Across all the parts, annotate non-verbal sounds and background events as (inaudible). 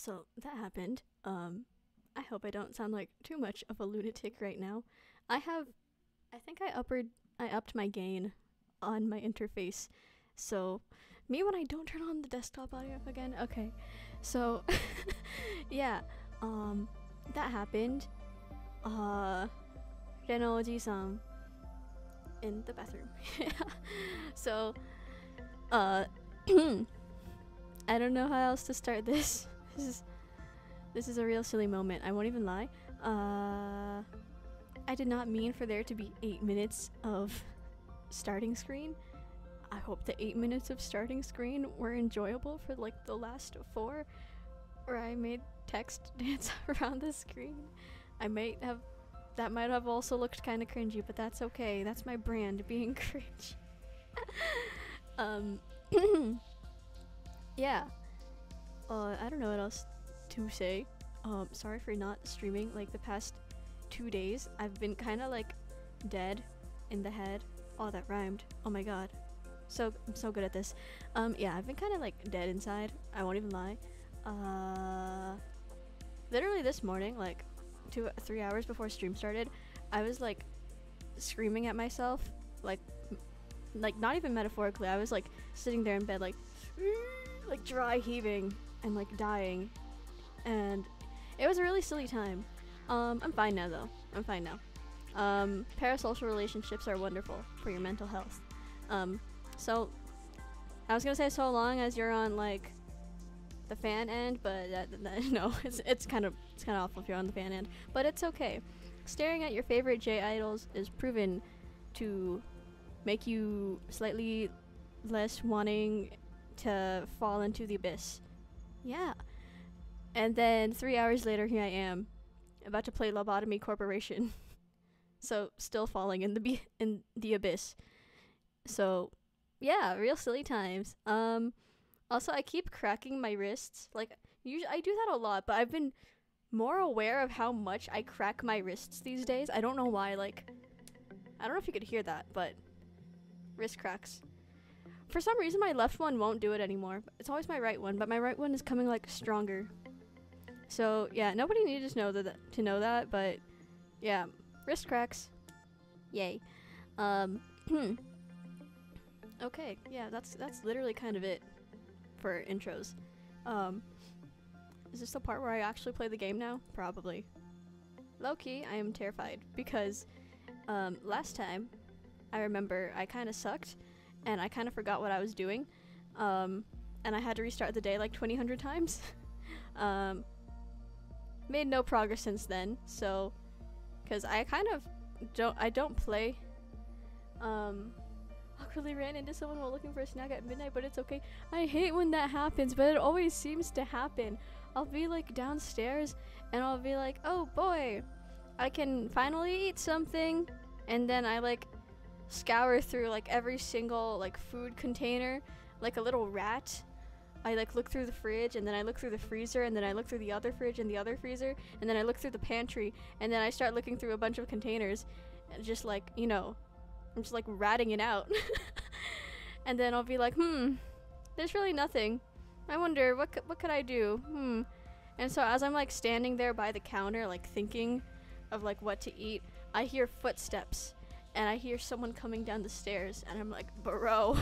So that happened. Um, I hope I don't sound like too much of a lunatic right now. I have, I think I uppered, I upped my gain on my interface. So, me when I don't turn on the desktop audio again. Okay, so (laughs) yeah, um, that happened. Uh, Reno Oji-san in the bathroom. (laughs) so, uh, (clears throat) I don't know how else to start this. This is this is a real silly moment. I won't even lie. Uh, I did not mean for there to be eight minutes of starting screen. I hope the eight minutes of starting screen were enjoyable for like the last four, where I made text (laughs) dance around the screen. I might have, that might have also looked kind of cringy, but that's okay. That's my brand, being (laughs) cringe. (laughs) um, (clears throat) yeah. Uh, I don't know what else to say. Um, sorry for not streaming like the past two days. I've been kind of like dead in the head. Oh, that rhymed. Oh my god. So I'm so good at this. Um, yeah, I've been kind of like dead inside. I won't even lie. Uh, literally this morning, like two, three hours before stream started, I was like screaming at myself, like, like not even metaphorically. I was like sitting there in bed, like, (sniffs) like dry heaving and like dying, and it was a really silly time. Um, I'm fine now though. I'm fine now. Um, parasocial relationships are wonderful for your mental health. Um, so I was gonna say so long as you're on like the fan end, but that, that, (laughs) no, it's it's kind of it's kind of awful if you're on the fan end, but it's okay. Staring at your favorite J idols is proven to make you slightly less wanting to fall into the abyss. Yeah. And then three hours later, here I am, about to play Lobotomy Corporation. (laughs) so still falling in the be- in the abyss. So, yeah, real silly times. Um, also, I keep cracking my wrists. Like, usually I do that a lot, but I've been more aware of how much I crack my wrists these days. I don't know why. Like, I don't know if you could hear that, but wrist cracks. For some reason, my left one won't do it anymore. It's always my right one, but my right one is coming like stronger. So yeah, nobody needed to know that to know that, but yeah, wrist cracks. Yay. Um. (clears throat) okay, yeah, that's that's literally kind of it for intros. Um. Is this the part where I actually play the game now? Probably. Low key, I am terrified because um, last time I remember I kind of sucked and I kind of forgot what I was doing. Um, and I had to restart the day like 20 hundred times. (laughs) um, made no progress since then. So, because I kind of don't, I don't play. Um, awkwardly ran into someone while looking for a snack at midnight, but it's okay. I hate when that happens, but it always seems to happen. I'll be like downstairs and I'll be like, oh boy, I can finally eat something. And then I like scour through like every single like food container like a little rat. I like look through the fridge and then I look through the freezer and then I look through the other fridge and the other freezer and then I look through the pantry and then I start looking through a bunch of containers and just like, you know, I'm just like ratting it out. (laughs) and then I'll be like, "Hmm, there's really nothing. I wonder what what could I do?" Hmm. And so as I'm like standing there by the counter like thinking of like what to eat, I hear footsteps and I hear someone coming down the stairs, and I'm like, bro,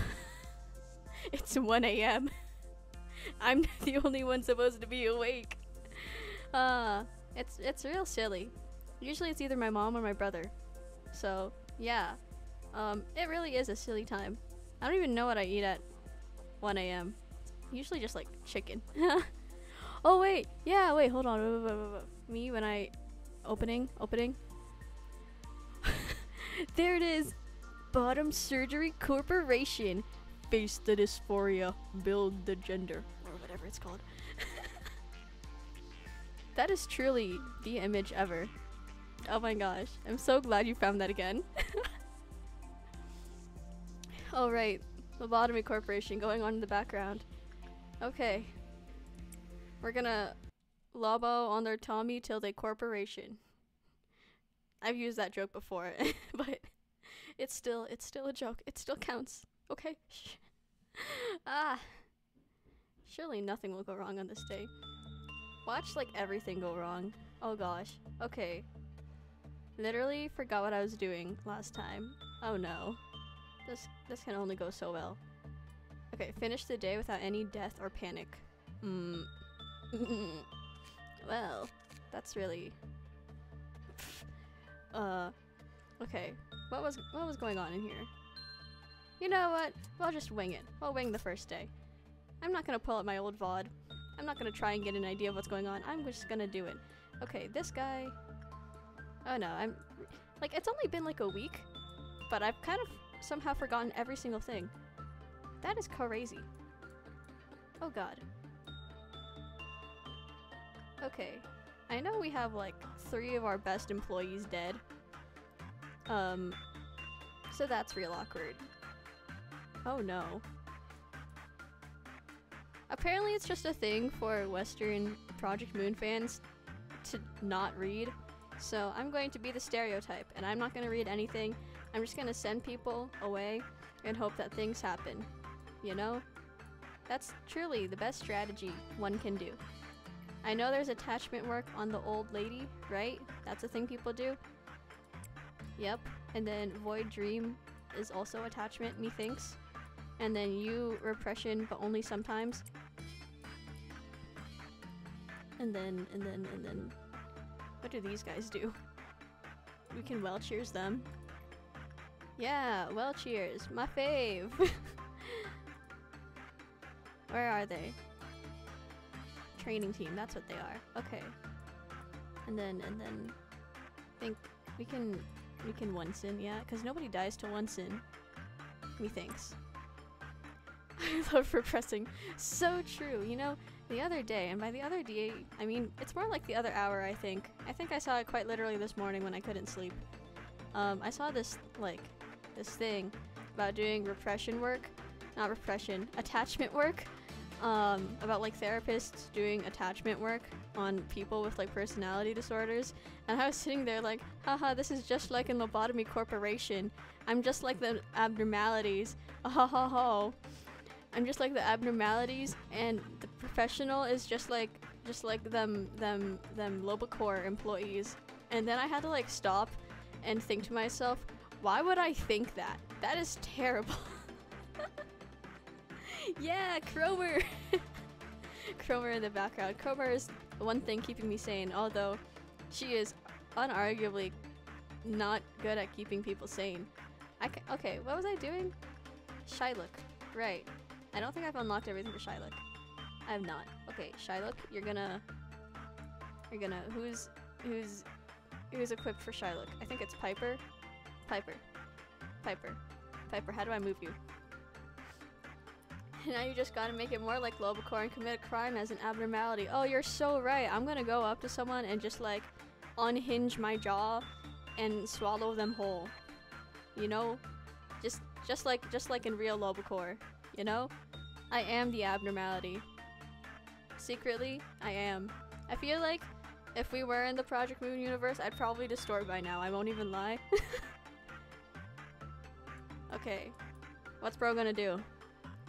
(laughs) it's 1 a.m. (laughs) I'm (laughs) the only one supposed to be awake. Uh, it's it's real silly. Usually it's either my mom or my brother. So yeah, um, it really is a silly time. I don't even know what I eat at 1 a.m. Usually just like chicken. oh wait, yeah, wait, hold on. Me when I opening opening (laughs) there it is. Bottom Surgery Corporation. Face the dysphoria, build the gender, or whatever it's called. (laughs) that is truly the image ever. Oh my gosh. I'm so glad you found that again. (laughs) Alright. Lobotomy Corporation going on in the background. Okay. We're gonna lobo on their Tommy till they corporation. I've used that joke before, (laughs) but it's still it's still a joke. It still counts. Okay. (laughs) Ah. Surely nothing will go wrong on this day. Watch like everything go wrong. Oh gosh. Okay. Literally forgot what I was doing last time. Oh no. This this can only go so well. Okay, finish the day without any death or panic. Hmm. (laughs) well, that's really uh okay. What was what was going on in here? You know what? We'll just wing it. We'll wing the first day. I'm not gonna pull up my old VOD. I'm not gonna try and get an idea of what's going on. I'm just gonna do it. Okay, this guy. Oh no, I'm like it's only been like a week, but I've kind of somehow forgotten every single thing. That is crazy. Oh god. Okay. I know we have like three of our best employees dead. Um, so that's real awkward. Oh no. Apparently it's just a thing for Western Project Moon fans to not read. So I'm going to be the stereotype and I'm not going to read anything. I'm just going to send people away and hope that things happen. You know? That's truly the best strategy one can do. I know there's attachment work on the old lady, right? That's a thing people do. Yep. And then Void Dream is also attachment, methinks. And then you repression, but only sometimes. And then, and then, and then. What do these guys do? We can well cheers them. Yeah, well cheers. My fave. (laughs) Where are they? Training team, that's what they are. Okay. And then, and then, I think we can, we can one sin, yeah? Because nobody dies to one sin. Methinks. (laughs) I love repressing. So true. You know, the other day, and by the other day, I mean, it's more like the other hour, I think. I think I saw it quite literally this morning when I couldn't sleep. Um, I saw this, like, this thing about doing repression work. Not repression, attachment work. Um, about, like, therapists doing attachment work on people with, like, personality disorders. And I was sitting there like, haha, this is just like in Lobotomy Corporation. I'm just like the abnormalities. Ah ha ha ha. I'm just like the abnormalities, and the professional is just like just like them them them Lobocor employees. And then I had to like stop and think to myself, why would I think that? That is terrible. (laughs) yeah, Kromer. Kromer (laughs) in the background. Kromer is one thing keeping me sane, although she is unarguably not good at keeping people sane. I ca- okay, what was I doing? Shylock. Right. I don't think I've unlocked everything for Shylock. I have not. Okay, Shylock, you're gonna... You're gonna... Who's... Who's... Who's equipped for Shylock? I think it's Piper. Piper. Piper. Piper, how do I move you? (laughs) now you just gotta make it more like Lobocor and commit a crime as an abnormality. Oh, you're so right. I'm gonna go up to someone and just like unhinge my jaw and swallow them whole. You know? Just just like just like in real Lobocor. You know? I am the abnormality. Secretly, I am. I feel like if we were in the Project Moon universe, I'd probably distort by now. I won't even lie. (laughs) okay. What's bro gonna do?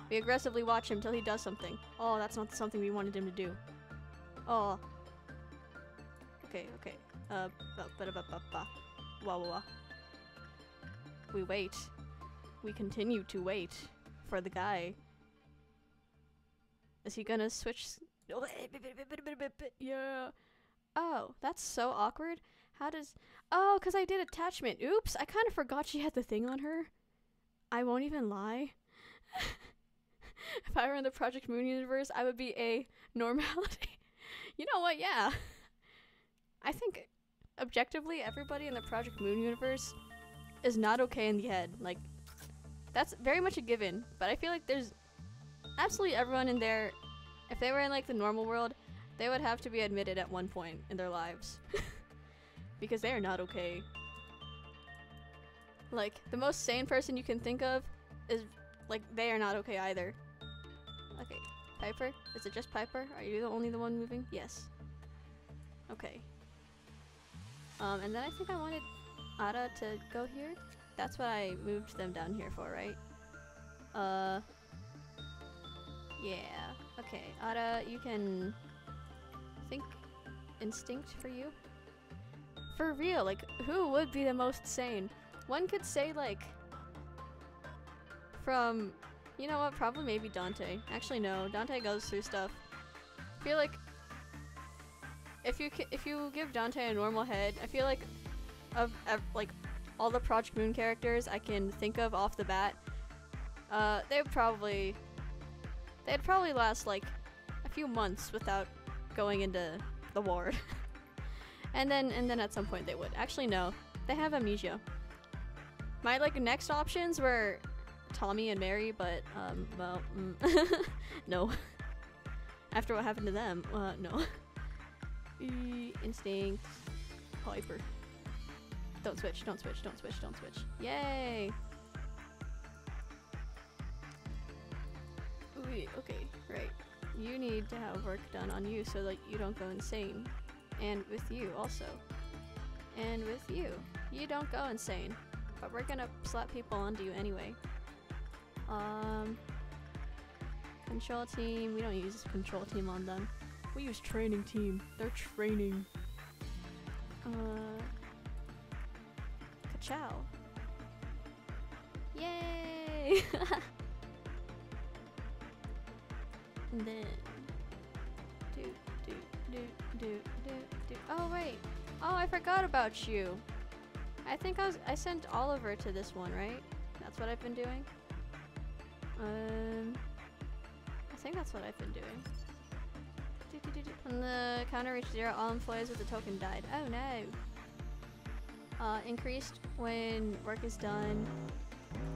We aggressively watch him till he does something. Oh, that's not something we wanted him to do. Oh. Okay, okay. Uh, ba ba ba ba ba. Wah wah wah. We wait. We continue to wait for the guy. Is he gonna switch? Yeah. Oh, that's so awkward. How does? Oh, cause I did attachment. Oops, I kind of forgot she had the thing on her. I won't even lie. (laughs) (laughs) if I were in the Project Moon universe, I would be a normality. (laughs) you know what? Yeah. (laughs) I think objectively, everybody in the Project Moon universe is not okay in the head. Like, that's very much a given. But I feel like there's absolutely everyone in there. If they were in like the normal world, they would have to be admitted at one point in their lives because they are not okay. Like the most sane person you can think of is like they are not okay either. Okay, Piper. Is it just Piper? Are you the only the one moving? Yes. Okay. Um, and then I think I wanted Ada to go here. That's what I moved them down here for, right? Uh. Yeah. Okay. Ada, you can think instinct for you. For real, like who would be the most sane? One could say like from you know what, probably maybe Dante. Actually no, Dante goes through stuff. I feel like if you if you give Dante a normal head, I feel like of, of like all the Project Moon characters I can think of off the bat, uh, they would probably they'd probably last like a few months without going into the ward. (laughs) and then and then at some point they would. Actually no, they have amnesia. My like next options were Tommy and Mary, but um well mm, (laughs) no. After what happened to them, uh no. (laughs) Instinct Piper. Don't switch, don't switch, don't switch, don't switch. Yay! Okay, right. You need to have work done on you so that you don't go insane. And with you also. And with you. You don't go insane. But we're gonna slap people onto you anyway. Um Control team, we don't use control team on them. We use training team. They're training. Uh Ciao. Yay! (laughs) and then do do do do do do. Oh wait. Oh, I forgot about you. I think I was I sent Oliver to this one, right? That's what I've been doing. Um, I think that's what I've been doing. When the counter reached zero, all employees with the token died. Oh no. Uh, increased when work is done.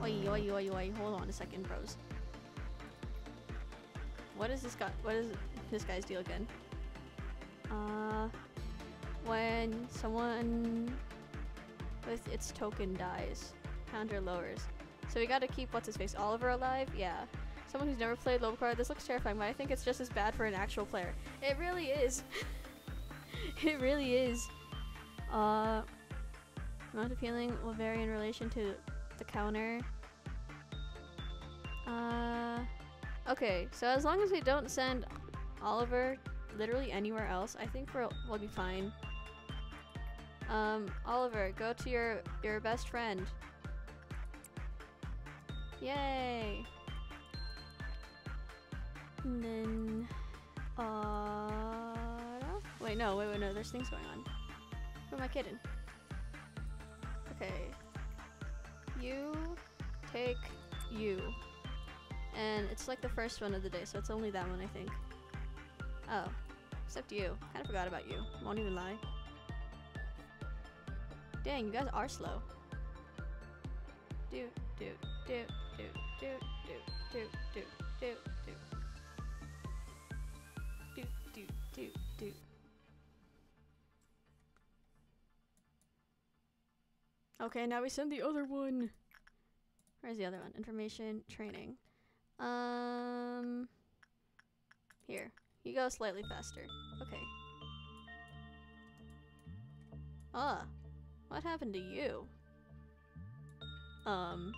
Oi, oi, oi, oi. Hold on a second, bros. What is this guy? What is this guy's deal again? Uh, when someone with its token dies, counter lowers. So we gotta keep what's his face Oliver alive. Yeah. Someone who's never played Lobocard. This looks terrifying, but I think it's just as bad for an actual player. It really is. (laughs) it really is. Uh, Amount of healing will vary in relation to the counter. Uh, okay, so as long as we don't send Oliver literally anywhere else, I think we'll, we'll be fine. Um, Oliver, go to your, your best friend. Yay! And then, uh, wait, no, wait, wait, no, there's things going on. Who am I kidding? Okay. You take you. And it's like the first one of the day, so it's only that one, I think. Oh. Except you. Kinda forgot about you. Won't even lie. Dang, you guys are slow. Do, do, do, do, do, do, do, do, do, do. Do, do, do, do. Okay, now we send the other one. Where's the other one? Information, training. Um, here. You go slightly faster. Okay. Ah, what happened to you? Um,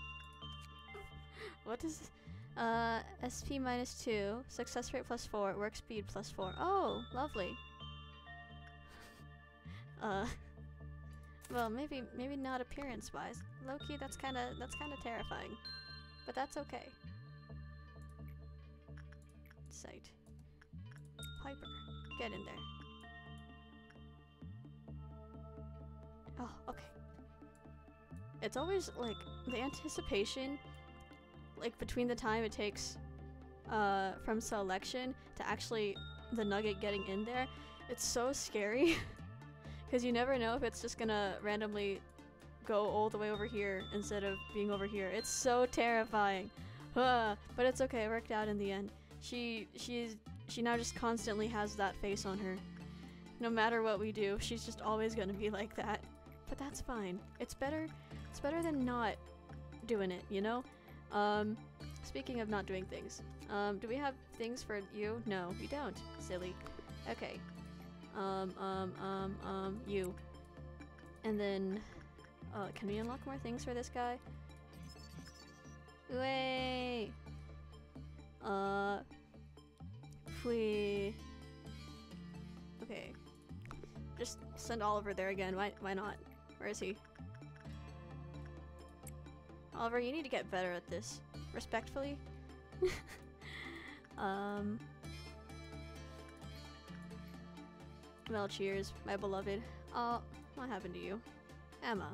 what is, uh, SP minus 2, success rate plus 4, work speed plus 4. Oh, lovely. (laughs) uh, well, maybe maybe not appearance-wise. Loki, that's kind of that's kind of terrifying, but that's okay. Sight. Piper, get in there. Oh, okay. It's always like the anticipation, like between the time it takes uh, from selection to actually the nugget getting in there. It's so scary. (laughs) Because you never know if it's just gonna randomly go all the way over here instead of being over here. It's so terrifying. but it's okay, it worked out in the end. She she's she now just constantly has that face on her. No matter what we do, she's just always gonna be like that. But that's fine. It's better it's better than not doing it, you know? Um speaking of not doing things. Um do we have things for you? No, we don't. Silly. Okay. Um, um, um, um, you. And then, uh, can we unlock more things for this guy? Way. Uh, Flee. Okay. Just send Oliver there again. Why why not? Where is he? Oliver, you need to get better at this. Respectfully. (laughs) um Well, cheers, my beloved. Oh, what happened to you? Emma.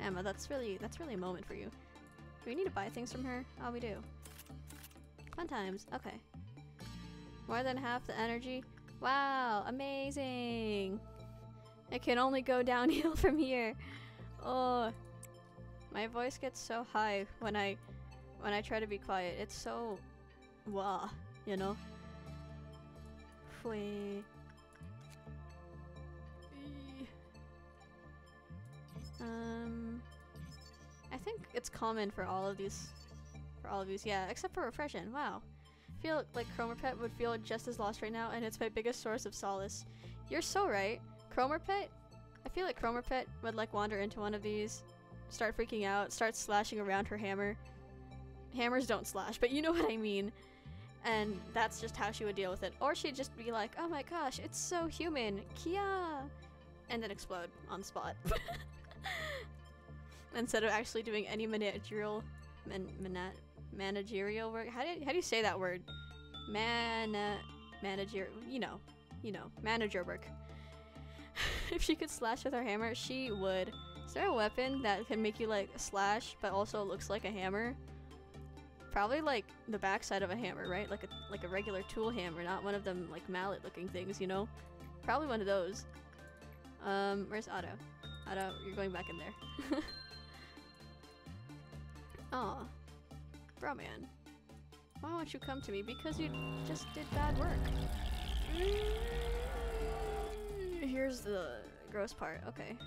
Emma, that's really that's really a moment for you. Do we need to buy things from her? Oh, we do. Fun times. Okay. More than half the energy. Wow, amazing. It can only go downhill (laughs) from here. Oh, my voice gets so high when I when I try to be quiet. It's so wah, you know. Fui. Um, I think it's common for all of these, for all of these, yeah, except for Repression. Wow. I feel like Chromerpet would feel just as lost right now, and it's my biggest source of solace. You're so right. Chromerpet? I feel like Chromerpet would like wander into one of these, start freaking out, start slashing around her hammer. Hammers don't slash, but you know (laughs) what I mean. And that's just how she would deal with it. Or she'd just be like, oh my gosh, it's so human. Kia! And then explode on spot. (laughs) Instead of actually doing any managerial man, mana, managerial work. How do you, how do you say that word? Man manager, you know, you know, manager work. (laughs) if she could slash with her hammer, she would. There a weapon that can make you like slash but also looks like a hammer? Probably like the backside of a hammer, right? Like a like a regular tool hammer, not one of them like mallet looking things, you know? Probably one of those. Um, where's Otto? Otto, you're going back in there. (laughs) Aw. Bro man. Why won't you come to me? Because you just did bad work. Here's the gross part. Okay.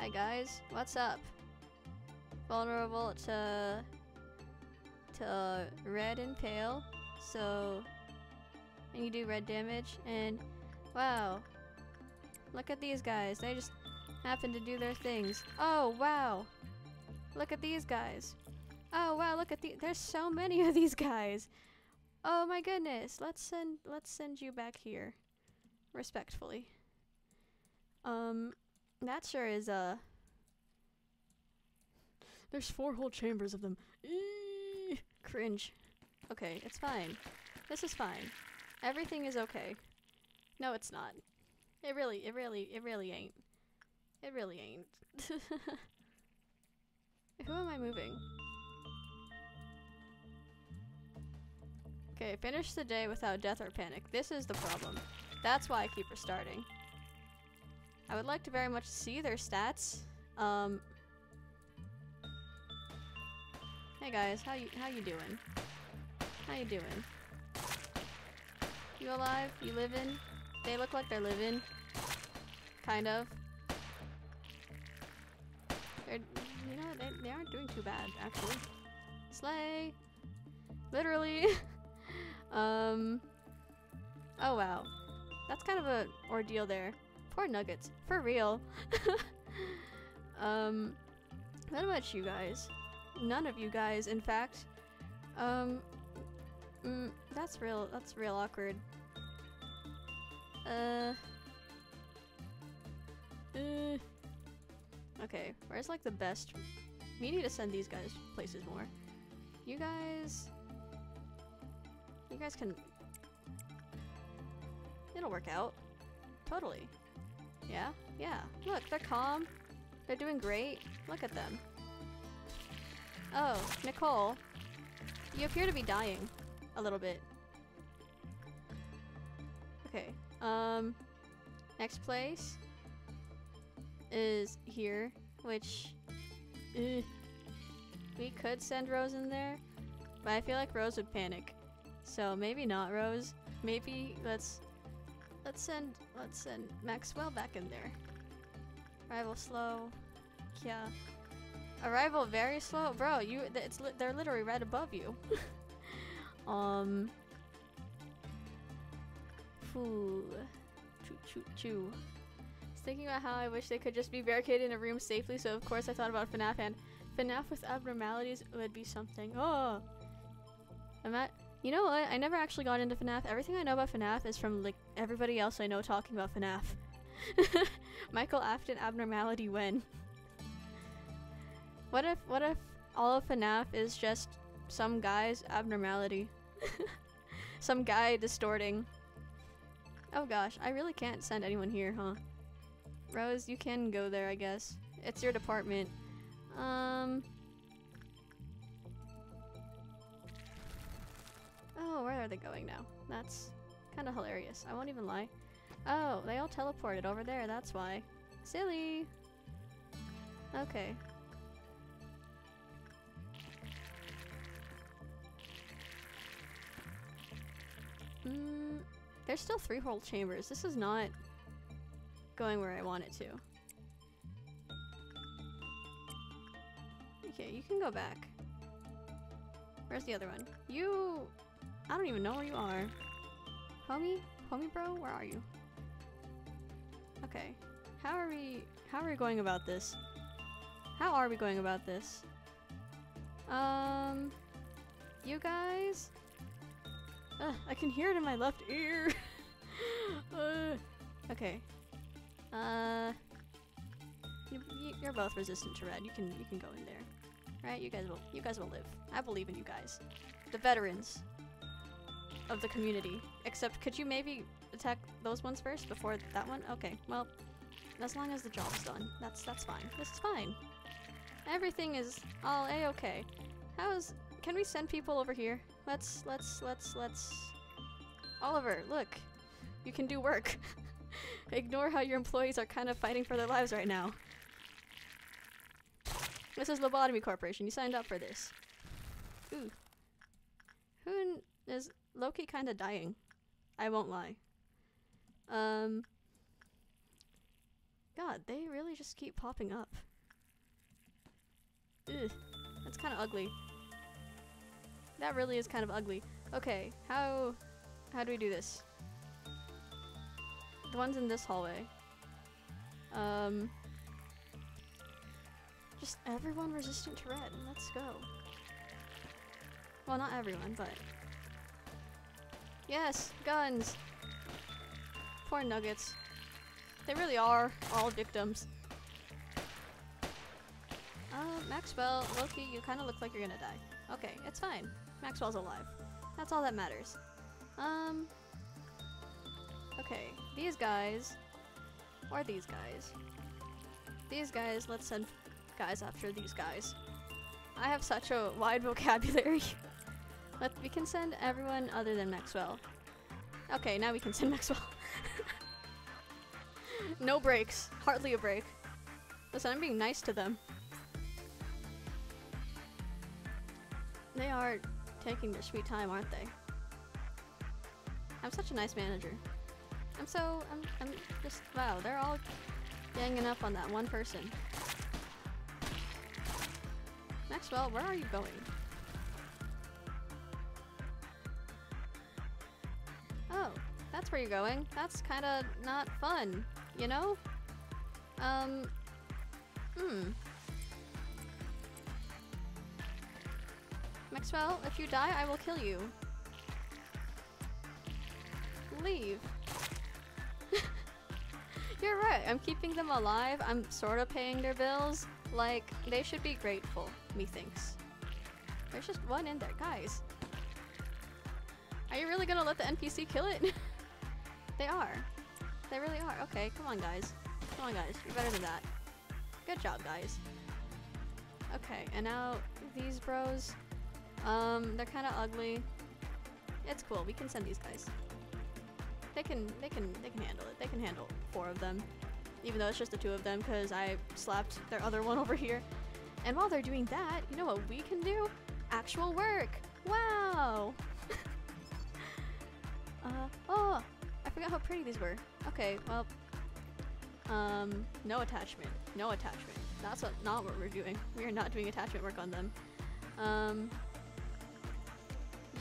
Hi guys, what's up? Vulnerable to to red and pale, so and you do red damage and wow. Look at these guys. They just happen to do their things. Oh wow. Look at these guys. Oh wow, look at the there's so many of these guys. Oh my goodness. Let's send let's send you back here. Respectfully. Um that sure is uh There's four whole chambers of them. Eee, cringe. Okay, it's fine. This is fine. Everything is okay. No, it's not. It really, it really, it really ain't. It really ain't. (laughs) Who am I moving? Okay, finish the day without death or panic. This is the problem. That's why I keep restarting. I would like to very much see their stats. Um, hey guys, how you how you doing? How you doing? You alive? You living? They look like they're living. Kind of. They're, you know, they, they aren't doing too bad, actually. Slay! Literally! (laughs) um... Oh, wow. That's kind of a ordeal there. Poor Nuggets. For real. (laughs) um... What about you guys? None of you guys, in fact. Um... Mm, that's real, that's real awkward. Uh... Uh... Okay, where's like the best? We need to send these guys places more. You guys... You guys can... It'll work out. Totally. Yeah? Yeah. Look, they're calm. They're doing great. Look at them. Oh, Nicole. You appear to be dying. A little bit. Okay. Um... Next place is here, which uh, we could send Rose in there, but I feel like Rose would panic. So maybe not Rose. Maybe let's let's send let's send Maxwell back in there. Arrival slow. Yeah. Arrival very slow, bro. You it's li they're literally right above you. (laughs) um. Foo. Choo choo choo thinking about how I wish they could just be barricaded in a room safely, so of course I thought about FNAF and FNAF with abnormalities would be something. Oh! Ima You know what? I never actually got into FNAF. Everything I know about FNAF is from like everybody else I know talking about FNAF. (laughs) Michael Afton abnormality when? What if what if all of FNAF is just some guy's abnormality? (laughs) some guy distorting. Oh gosh, I really can't send anyone here, huh? Rose, you can go there, I guess. It's your department. Um. Oh, where are they going now? That's kind of hilarious. I won't even lie. Oh, they all teleported over there, that's why. Silly! Okay. Mm, there's still three whole chambers. This is not going where I want it to. Okay, you can go back. Where's the other one? You... I don't even know where you are. Homie? Homie bro? Where are you? Okay. How are we... How are we going about this? How are we going about this? Um... You guys? Ugh, I can hear it in my left ear. (laughs) uh, okay. Uh, you, you're both resistant to red. You can you can go in there, right? You guys will you guys will live. I believe in you guys, the veterans of the community. Except, could you maybe attack those ones first before that one? Okay. Well, as long as the job's done, that's that's fine. This is fine. Everything is all a okay. How's can we send people over here? Let's, let's, let's, let's... Oliver, look. You can do work. (laughs) Ignore how your employees are kind of fighting for their lives right now. This is Lobotomy Corporation. You signed up for this. Ooh. Who is Loki kind of dying? I won't lie. Um. God, they really just keep popping up. Ugh. That's kind of ugly. That really is kind of ugly. Okay, how how do we do this? The ones in this hallway. Um just everyone resistant to red. Let's go. Well, not everyone, but Yes, guns. Poor nuggets. They really are all victims. Uh, Maxwell, Loki, you kind of look like you're gonna die. Okay, it's fine. Maxwell's alive. That's all that matters. Um. Okay, these guys. Or these guys. These guys, let's send guys after these guys. I have such a wide (laughs) vocabulary. Let we can send everyone other than Maxwell. Okay, now we can send (laughs) Maxwell. no breaks. Hardly a break. Listen, I'm being nice to them. They are taking their sweet time, aren't they? I'm such a nice manager. I'm so, I'm, I'm just, wow, they're all ganging up on that one person. Maxwell, where are you going? That's where you're going. That's kind of not fun, you know? Um, hmm. Maxwell, if you die, I will kill you. Leave. (laughs) You're right, I'm keeping them alive. I'm sort of paying their bills. Like, they should be grateful, methinks. There's just one in there, guys. Are you really gonna let the NPC kill it? (laughs) they are. They really are. Okay, come on, guys. Come on, guys. You're better than that. Good job, guys. Okay, and now these bros. Um, they're kind of ugly. It's cool. We can send these guys. They can, they can, they can handle it. They can handle four of them, even though it's just the two of them because I slapped their other one (laughs) over here. And while they're doing that, you know what we can do? Actual work. Wow. (laughs) uh, oh, I forgot how pretty these were. Okay, well, um, no attachment. No attachment. That's what, not what we're doing. We are not doing attachment work on them. Um,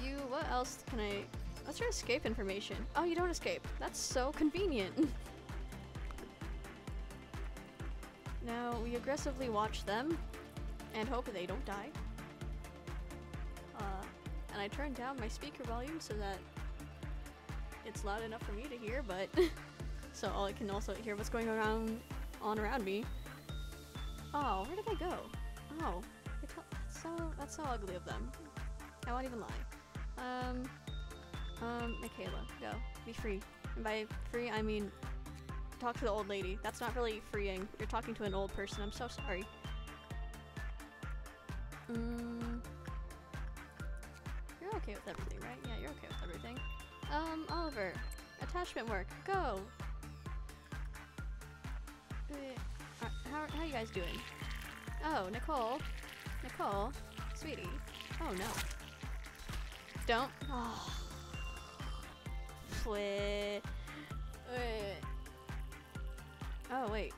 you, what else can I, what's your escape information? Oh, you don't escape. That's so convenient. (laughs) now, we aggressively watch them and hope they don't die. Uh, and I turned down my speaker volume so that it's loud enough for me to hear, but (laughs) so I can also hear what's going around on around me. Oh, where did they go? Oh, that's so that's so ugly of them. I won't even lie. Um, um, Michaela, go. Be free. And by free, I mean talk to the old lady. That's not really freeing. You're talking to an old person. I'm so sorry. Mm, you're okay with everything, right? Yeah, you're okay with everything. Um, Oliver, attachment work, go. Uh, how how are you guys doing? Oh, Nicole, Nicole, sweetie. Oh no. Don't. Oh. Wait. Wait. Oh wait.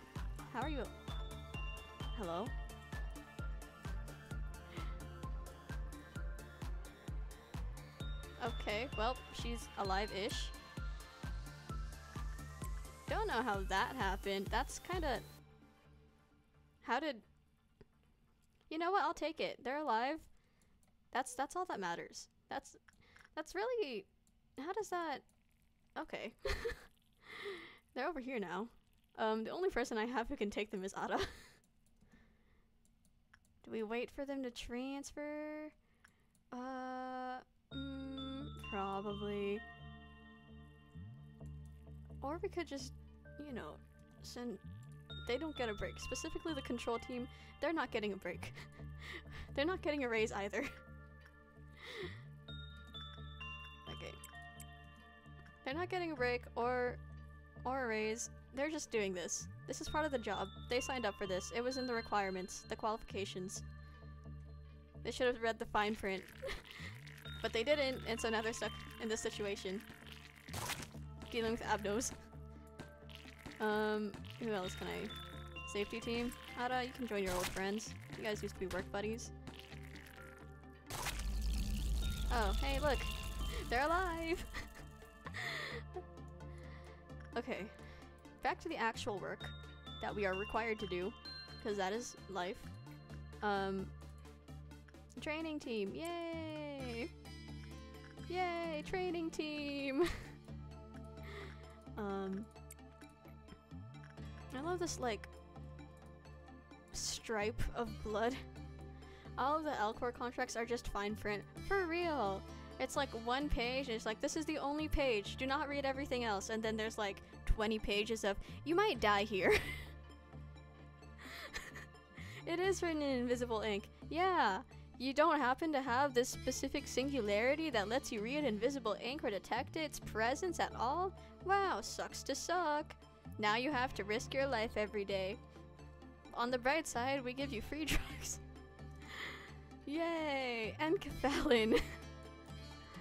How are you? Hello. Okay, well, she's alive-ish. Don't know how that happened. That's kind of... How did... You know what? I'll take it. They're alive. That's that's all that matters. That's that's really... How does that... Okay. (laughs) They're over here now. Um, the only person I have who can take them is Ada. (laughs) Do we wait for them to transfer? Uh... Mm, probably. Or we could just, you know, send. They don't get a break. Specifically, the control team, they're not getting a break. (laughs) they're not getting a raise either. (laughs) okay. They're not getting a break or or a raise. They're just doing this. This is part of the job. They signed up for this. It was in the requirements, the qualifications. They should have read the fine print. (laughs) But they didn't, and so now they're stuck in this situation. Dealing with Abnos. Um, who else can I? Safety team? Ada, you can join your old friends. You guys used to be work buddies. Oh, hey, look! They're alive! (laughs) okay. Back to the actual work that we are required to do, because that is life. Um, training team, yay! Yay, training team! (laughs) um, I love this, like, stripe of blood. All of the Alcor contracts are just fine print. For real! It's like one page, and it's like, this is the only page. Do not read everything else. And then there's like 20 pages of, you might die here. (laughs) it is written in invisible ink. Yeah, you don't happen to have this specific singularity that lets you read invisible ink or detect its presence at all? Wow, sucks to suck. Now you have to risk your life every day. On the bright side, we give you free (laughs) drugs. Yay! Enkephalin.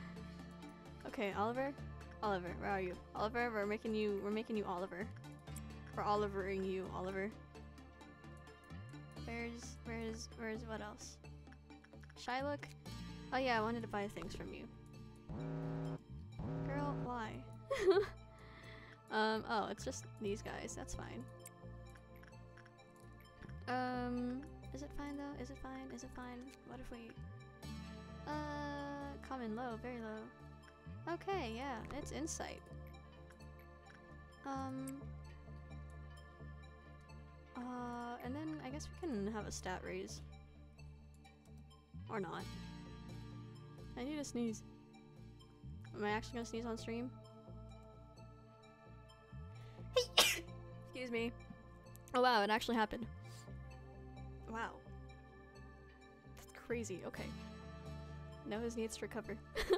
(laughs) okay, Oliver? Oliver, where are you? Oliver, we're making you we're making you Oliver. We're Olivering you, Oliver. Where's where's where's what else? Shylock? Oh yeah, I wanted to buy things from you. Girl, why? (laughs) um, oh, it's just these guys. That's fine. Um, is it fine though? Is it fine? Is it fine? What if we... Uh, common low, very low. Okay, yeah, it's insight. Um... Uh, and then I guess we can have a stat raise. Or not. I need to sneeze. Am I actually gonna sneeze on stream? (coughs) Excuse me. Oh wow, it actually happened. Wow. That's crazy. Okay. Nose needs to recover. (laughs)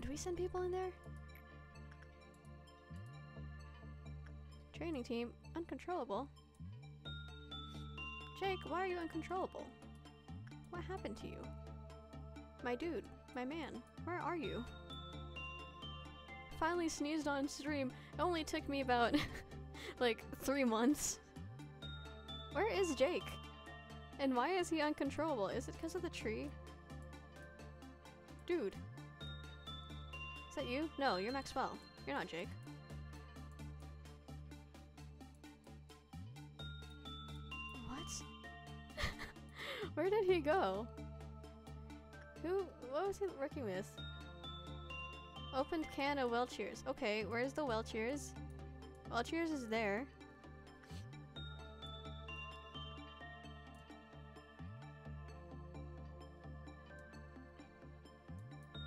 Do we send people in there? Training team, uncontrollable. Jake, why are you uncontrollable? What happened to you? My dude, my man, where are you? Finally sneezed on stream. It only took me about, (laughs) like, three months. Where is Jake? And why is he uncontrollable? Is it because of the tree? Dude. Is that you? No, you're Maxwell. You're not Jake. (laughs) Where did he go? Who? What was he working with? Opened can of WellCheers. Okay, where's the WellCheers? WellCheers is there.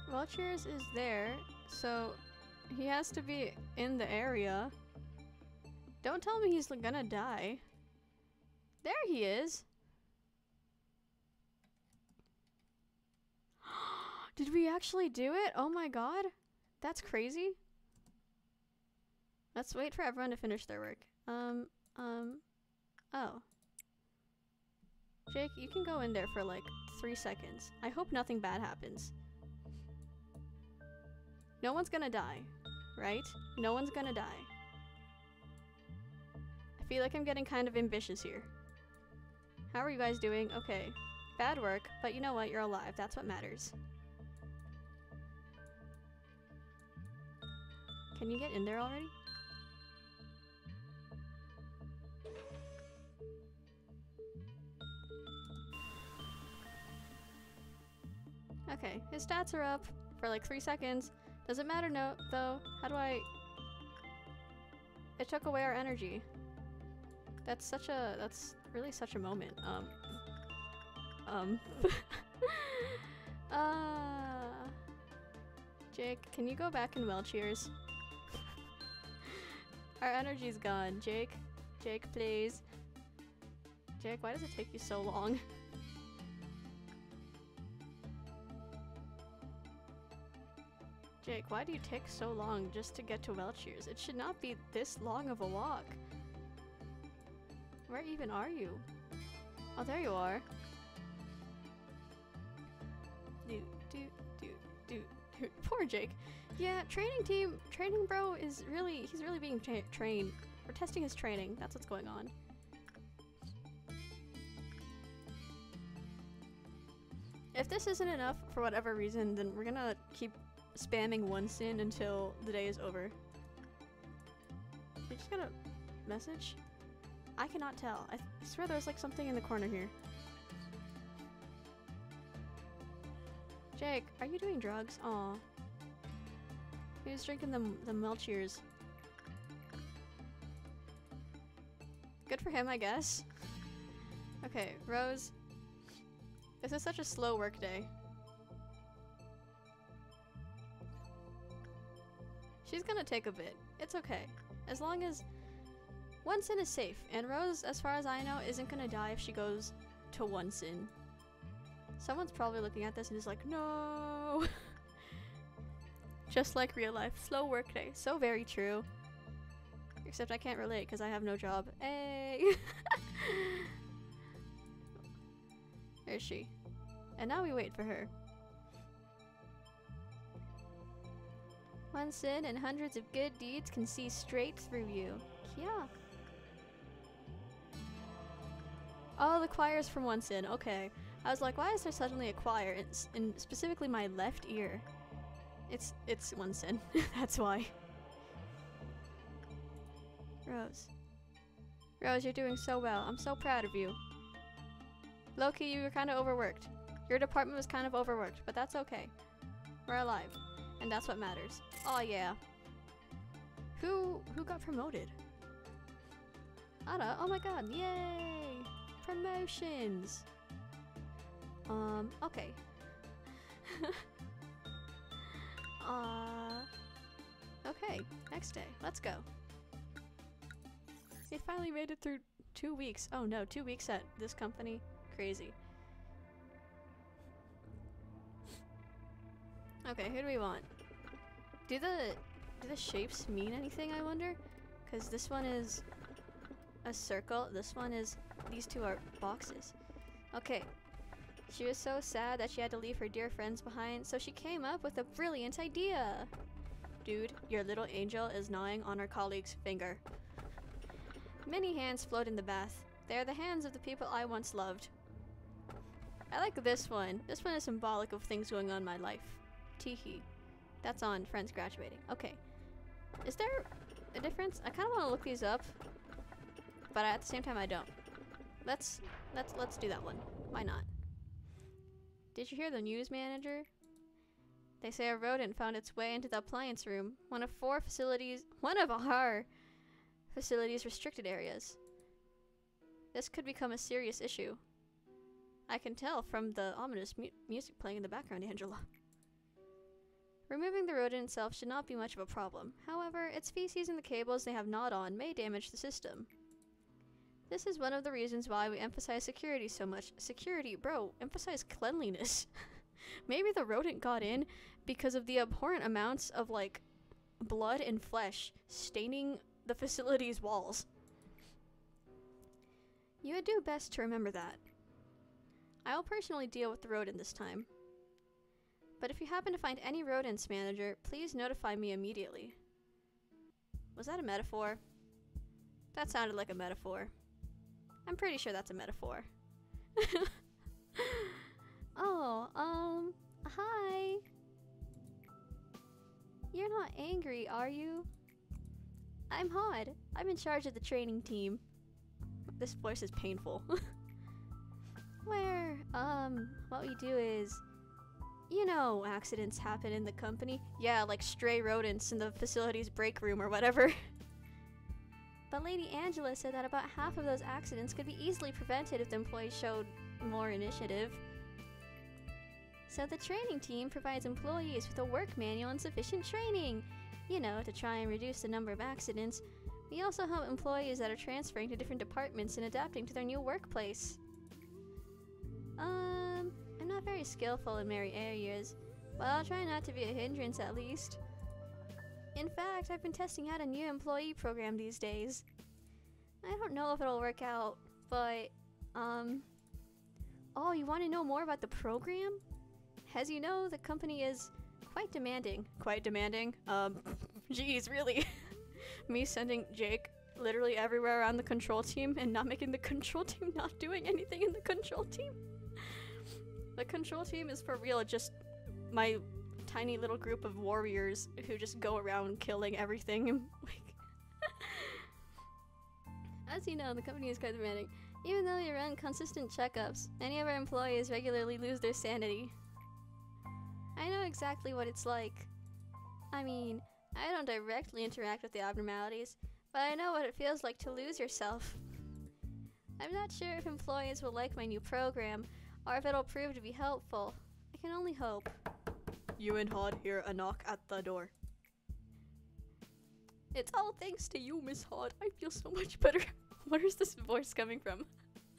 WellCheers is there, so he has to be in the area. Don't tell me he's gonna die. There he is. Did we actually do it? Oh my god. That's crazy. Let's wait for everyone to finish their work. Um, um, oh. Jake, you can go in there for like three seconds. I hope nothing bad happens. No one's gonna die, right? No one's gonna die. I feel like I'm getting kind of ambitious here. How are you guys doing? Okay. Bad work, but you know what? You're alive. That's what matters. Can you get in there already? Okay, his stats are up for like three seconds. Does it matter no though. How do I It took away our energy. That's such a that's really such a moment. Um Um (laughs) Uh Jake, can you go back and well cheers? Our energy's gone. Jake, Jake, please. Jake, why does it take you so long? (laughs) Jake, why do you take so long just to get to WellCheers? It should not be this long of a walk. Where even are you? Oh, there you are. Do, do, do, do, do. (laughs) Poor Jake. Yeah, training team, training bro is really, he's really being tra trained. We're testing his training. That's what's going on. If this isn't enough for whatever reason, then we're gonna keep spamming one sin until the day is over. You just got a message? I cannot tell. I, I swear there's like something in the corner here. Jake, are you doing drugs? Aw. He was drinking the, the WellCheers. Good for him, I guess. Okay, Rose. This is such a slow work day. She's gonna take a bit. It's okay. As long as one sin is safe, and Rose, as far as I know, isn't gonna die if she goes to one sin. Someone's probably looking at this and is like, no! (laughs) Just like real life. Slow workday. So very true. Except I can't relate because I have no job. Hey! (laughs) Where is she? And now we wait for her. One sin and hundreds of good deeds can see straight through you. Yeah. Oh, the choir's from one sin. Okay. I was like, why is there suddenly a choir in, in specifically my left ear? It's it's one sin. (laughs) That's why. Rose. Rose, you're doing so well. I'm so proud of you. Loki, you were kind of overworked. Your department was kind of overworked, but that's okay. We're alive, and that's what matters. Oh yeah. Who who got promoted? Ada. Oh my god! Yay! Promotions. Um. Okay. (laughs) Okay. Next day. Let's go. We finally made it through two weeks. Oh no, two weeks at this company. Crazy. Okay, who do we want? Do the do the shapes mean anything, I wonder? Because this one is a circle, this one is these two are boxes. Okay. She was so sad that she had to leave her dear friends behind, so she came up with a brilliant idea. Dude, your little angel is gnawing on our colleague's finger. Many hands float in the bath. They are the hands of the people I once loved. I like this one. This one is symbolic of things going on in my life. Teehee. That's on friends graduating. Okay. Is there a difference? I kind of want to look these up, but at the same time I don't. Let's let's let's do that one. Why not? Did you hear the news manager? They say a rodent found its way into the appliance room, one of four facilities, one of our facilities restricted areas. This could become a serious issue. I can tell from the ominous mu music playing in the background, Angela. Removing the rodent itself should not be much of a problem. However, its feces and the cables they have gnawed on may damage the system. This is one of the reasons why we emphasize security so much. Security, bro, emphasize cleanliness. (laughs) Maybe the rodent got in because of the abhorrent amounts of like blood and flesh staining the facility's walls. You would do best to remember that. I will personally deal with the rodent this time. But if you happen to find any rodents, manager, please notify me immediately. Was that a metaphor? That sounded like a metaphor. I'm pretty sure that's a metaphor. (laughs) oh, um, hi. You're not angry, are you? I'm Hod. I'm in charge of the training team. This voice is painful. (laughs) Where, um, what we do is, you know, accidents happen in the company. Yeah, like stray rodents in the facility's break room or whatever. (laughs) but Lady Angela said that about half of those accidents could be easily prevented if the employees showed more initiative. So the training team provides employees with a work manual and sufficient training, you know, to try and reduce the number of accidents. We also help employees that are transferring to different departments and adapting to their new workplace. Um, I'm not very skillful in many areas, but I'll try not to be a hindrance at least. In fact, I've been testing out a new employee program these days. I don't know if it'll work out, but, um... Oh, you want to know more about the program? As you know, the company is quite demanding. Quite demanding? Um, (laughs) geez, really? (laughs) Me sending Jake literally everywhere around the control team and not making the (laughs) control team not doing anything in the control team? The control team is for real just my tiny little group of warriors who just go around killing everything (laughs) like As you know, the company is quite demanding. Even though we run consistent checkups, many of our employees regularly lose their sanity. I know exactly what it's like. I mean, I don't directly interact with the abnormalities, but I know what it feels like to lose yourself. I'm not sure if employees will like my new program, or if it'll prove to be helpful. I can only hope. You and Hod hear a knock at the door. It's all thanks to you, Miss Hod. I feel so much better. (laughs) Where is this voice coming from?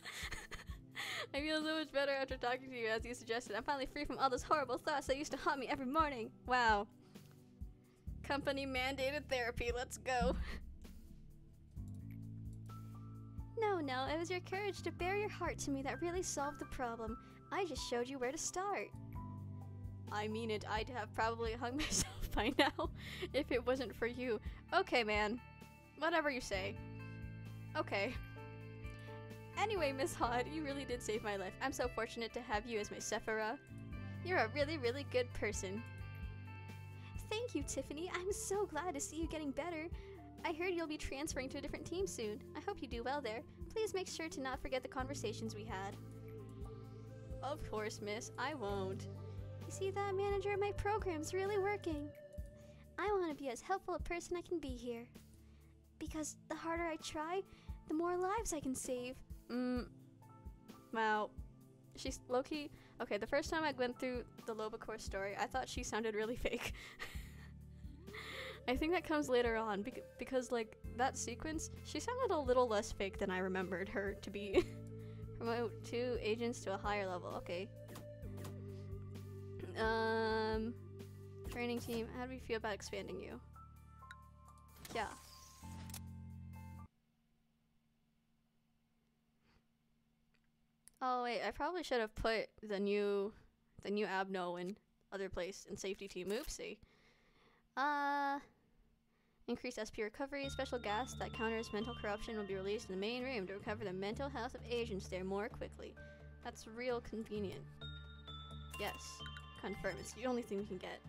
(laughs) I feel so much better after talking to you as you suggested. I'm finally free from all those horrible thoughts that used to haunt me every morning. Wow. Company mandated therapy. Let's go. (laughs) No, no, it was your courage to bare your heart to me that really solved the problem. I just showed you where to start. I mean it, I'd have probably hung (laughs) myself by now if it wasn't for you. Okay, man. Whatever you say. Okay. Anyway, Miss Hod, you really did save my life. I'm so fortunate to have you as my Sephira. You're a really, really good person. Thank you, Tiffany. I'm so glad to see you getting better. I heard you'll be transferring to a different team soon. I hope you do well there. Please make sure to not forget the conversations we had. Of course, miss. I won't. You see that, manager? Of my program's really working. I want to be as helpful a person I can be here. Because the harder I try, the more lives I can save. Mm. Wow. She's low-key... Okay, the first time I went through the Lobocor story, I thought she sounded really (laughs) fake. I think that comes later on bec because like that sequence, she sounded a little less fake than I remembered her to be. (laughs) Promote two agents to a higher level. Okay. Um, training team. How do we feel about expanding you? Yeah. Oh wait, I probably should have put the new, the new Abno in other place in safety team. Oopsie. Uh, Increased SP recovery, special gas that counters mental corruption will be released in the main room to recover the mental health of agents there more quickly. That's real convenient. Yes, confirm. It's the only thing we can get.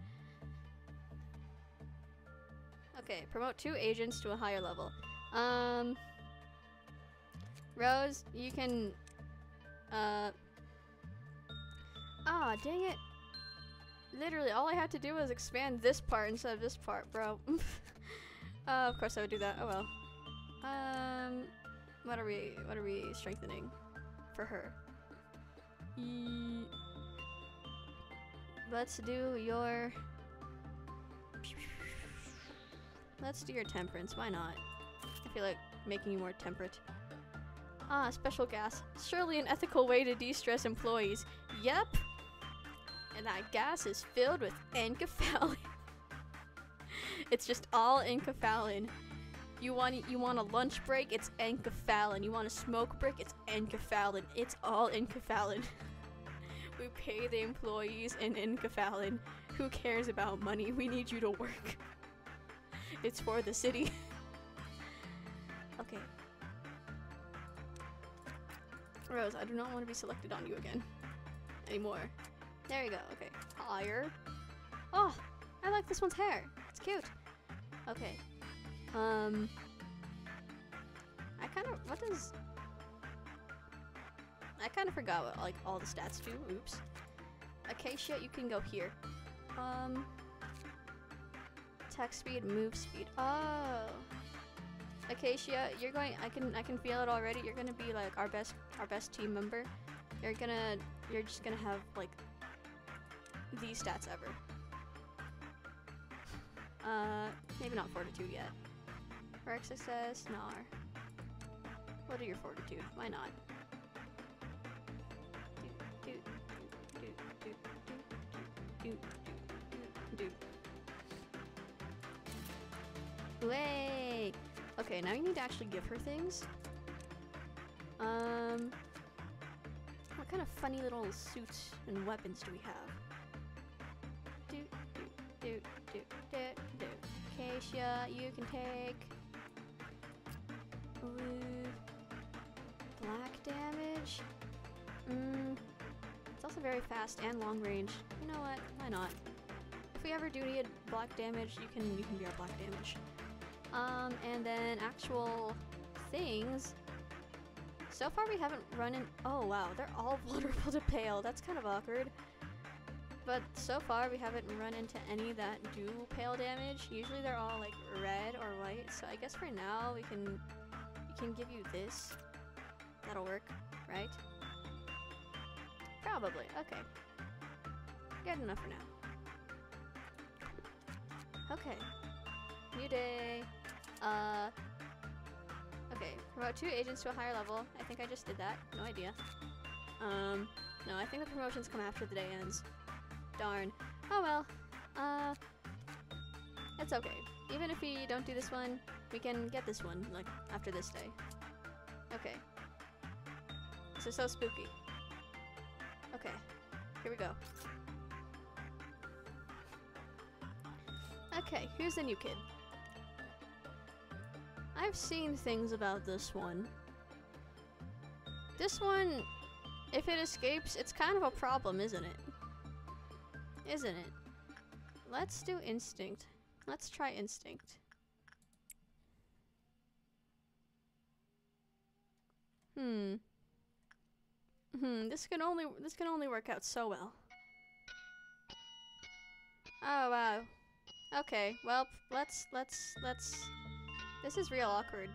Okay, promote two agents to a higher level. Um, Rose, you can, uh, ah, dang it. Literally, all I had to do was expand this part instead of this part, bro. (laughs) uh, of course I would do that. Oh well. Um, what are we, what are we strengthening for her? E Let's do your... Let's do your temperance, why not? I feel like making you more temperate. Ah, special gas. Surely an ethical way to de-stress employees. Yep. And that gas is filled with enkephalin. (laughs) it's just all enkephalin. You want you want a lunch break? It's enkephalin. You want a smoke break? It's enkephalin. It's all enkephalin. (laughs) we pay the employees in enkephalin. Who cares about money? We need you to work. it's for the city. okay. Rose, I do not want to be selected on you again. Anymore. There you go. Okay. Higher. Oh, I like this one's hair. It's cute. Okay. Um. I kind of. What does. I kind of forgot what like all the stats do. Oops. Acacia, you can go here. Um. Attack speed, move speed. Oh. Acacia, you're going. I can. I can feel it already. You're gonna be like our best. Our best team member. You're gonna. You're just gonna have like these stats ever. Uh, maybe not fortitude yet. Work success, nar. What are your fortitude? Why not? Okay, now you need to actually give her things. Um, what kind of funny little suits and weapons do we have? Do, do, do, do, do, do. Acacia, you can take blue, black damage. Mm, it's also very fast and long range. You know what? Why not? If we ever do need black damage, you can you can be our black damage. Um, and then actual things. So far we haven't run in- oh wow, they're all (laughs) vulnerable to pale. That's kind of awkward. But so far we haven't run into any that do pale damage. Usually they're all like red or white. So I guess for now we can we can give you this. That'll work, right? Probably. Okay. Good enough for now. Okay. New day. Uh Okay, promote two agents to a higher level. I think I just did that. No idea. Um, no, I think the promotions come after the day ends. Darn. Oh well. Uh, it's okay. Even if we don't do this one, we can get this one, like, after this day. Okay. This is so spooky. Okay. Here we go. Okay, here's the new kid. I've seen things about this one. This one, if it escapes, it's kind of a problem, isn't it? Isn't it? Let's do instinct. Let's try instinct. Hmm. Hmm, this can only this can only work out so well. Oh wow. Okay, well, let's let's let's this is real awkward.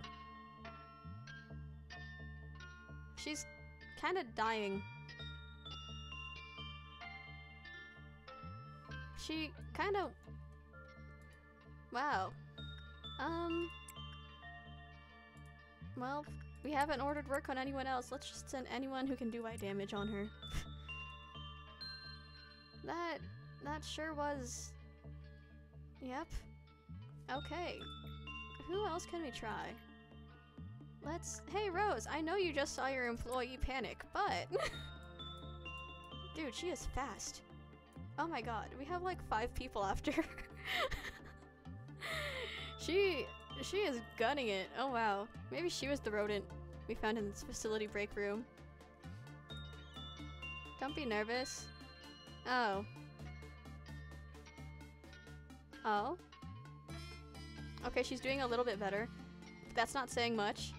She's kind of dying. She kind of... Wow. Um... Well, we haven't ordered work on anyone else. Let's just send anyone who can do white damage on her. (laughs) that... That sure was... Yep. Okay. Who else can we try? Let's- Hey Rose, I know you just saw your employee panic, but- (laughs) Dude, she is fast. Oh my god, we have like five people after (laughs) she- she is gunning it. Oh wow. Maybe she was the rodent we found in this facility break room. Don't be nervous. Oh. Oh? Okay, she's doing a little bit better. That's not saying much.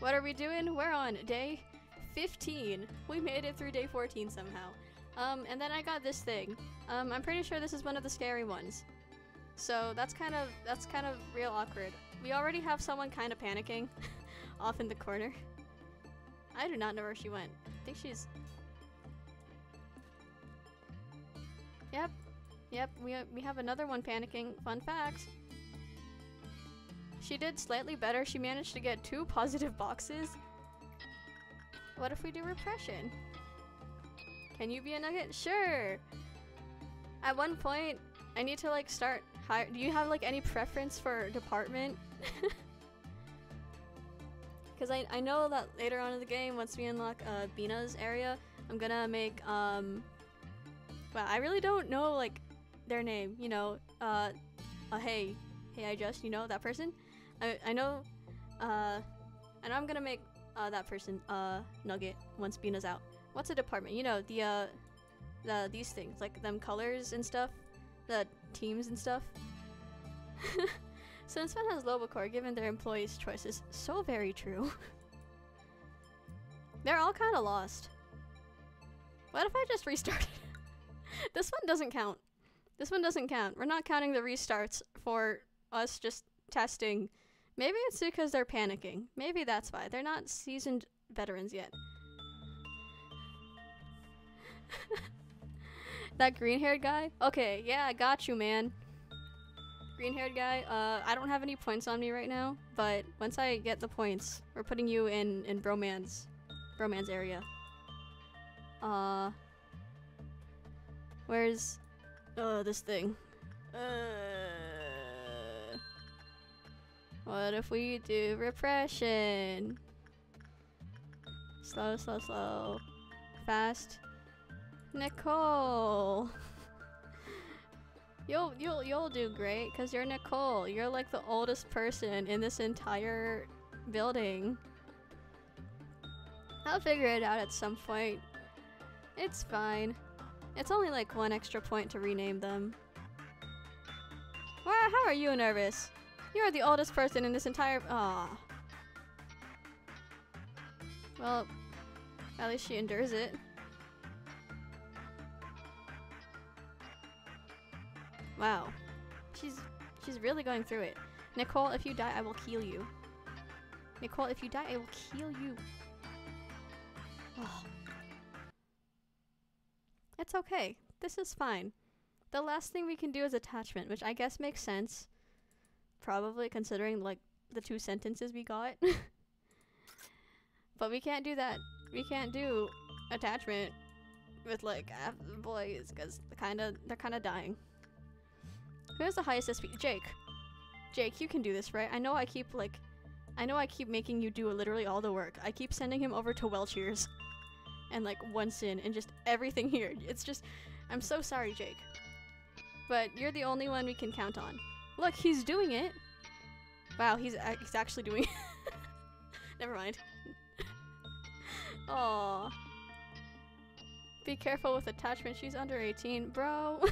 What are we doing? We're on day 15. We made it through day 14 somehow. Um, and then I got this thing. Um, I'm pretty sure this is one of the scary ones. So that's kind of that's kind of real awkward. We already have someone kind of panicking (laughs) off in the corner. I do not know where she went. I think she's. Yep, yep. We we have another one panicking. Fun fact. She did slightly better. She managed to get two positive boxes. What if we do repression? Can you be a nugget? Sure. At one point, I need to like start hire. Do you have like any preference for department? (laughs) Because I, I know that later on in the game, once we unlock uh, Binah's area, I'm gonna make um. Well, I really don't know like their name. You know, uh, uh hey, hey, I just you know that person. I I know, uh, and I'm gonna make uh that person uh Nugget once Binah's out. What's a department? You know the uh the these things like them colors and stuff, the teams and stuff. (laughs) Since Fun has Lobocor given their employees choices, so very true. (laughs) They're all kind of lost. What if I just restarted? (laughs) this one doesn't count. This one doesn't count. We're not counting the restarts for us just testing. Maybe it's because they're panicking. Maybe that's why. They're not seasoned veterans yet. (laughs) that green haired guy? Okay, yeah, I got you, man. Green haired guy, uh, I don't have any points on me right now, but once I get the points, we're putting you in, in Broman's, Broman's area. Uh, where's, uh, this thing? Uh, what if we do repression? Slow, slow, slow. Fast. Nicole. (laughs) You'll you'll you'll do great cuz you're Nicole. You're like the oldest person in this entire building. I'll figure it out at some point. It's fine. It's only like one extra point to rename them. Wow, how are you nervous? You're the oldest person in this entire- Ah. Well, at least she endures it. Wow. She's she's really going through it. Nicole, if you die, I will kill you. Nicole, if you die, I will kill you. Oh. It's okay. This is fine. The last thing we can do is attachment, which I guess makes sense. Probably considering like the two sentences we got. (laughs) but we can't do that. We can't do attachment with like boys because kind of they're kind of dying. Who has the highest SP? Jake. Jake, you can do this, right? I know I keep, like, I know I keep making you do literally all the work. I keep sending him over to WellCheers and, like, one sin and just everything here. It's just, I'm so sorry, Jake. But you're the only one we can count on. Look, he's doing it. Wow, he's, uh, he's actually doing it. (laughs) Never mind. Aww. Be careful with attachment. She's under 18. Bro. (laughs)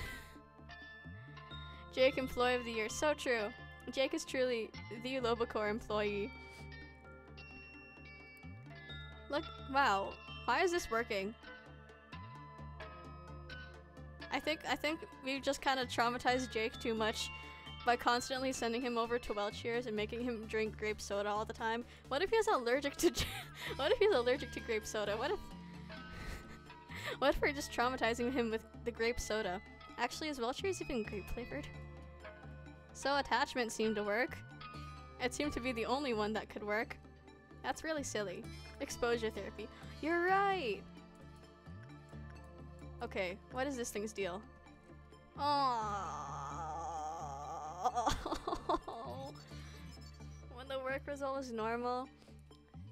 Jake Employee of the Year. So true. Jake is truly the Lobocor employee. Look, wow. Why is this working? I think I think we just kind of traumatized Jake too much by constantly sending him over to WellCheers and making him drink grape soda all the time. What if he's allergic to (laughs) What if he's allergic to grape soda? What if (laughs) What if we're just traumatizing him with the grape soda? Actually, is WellCheers even grape flavored? So attachment seemed to work. It seemed to be the only one that could work. That's really silly. Exposure therapy. You're right! Okay, what is this thing's deal? (laughs) When the work result was normal,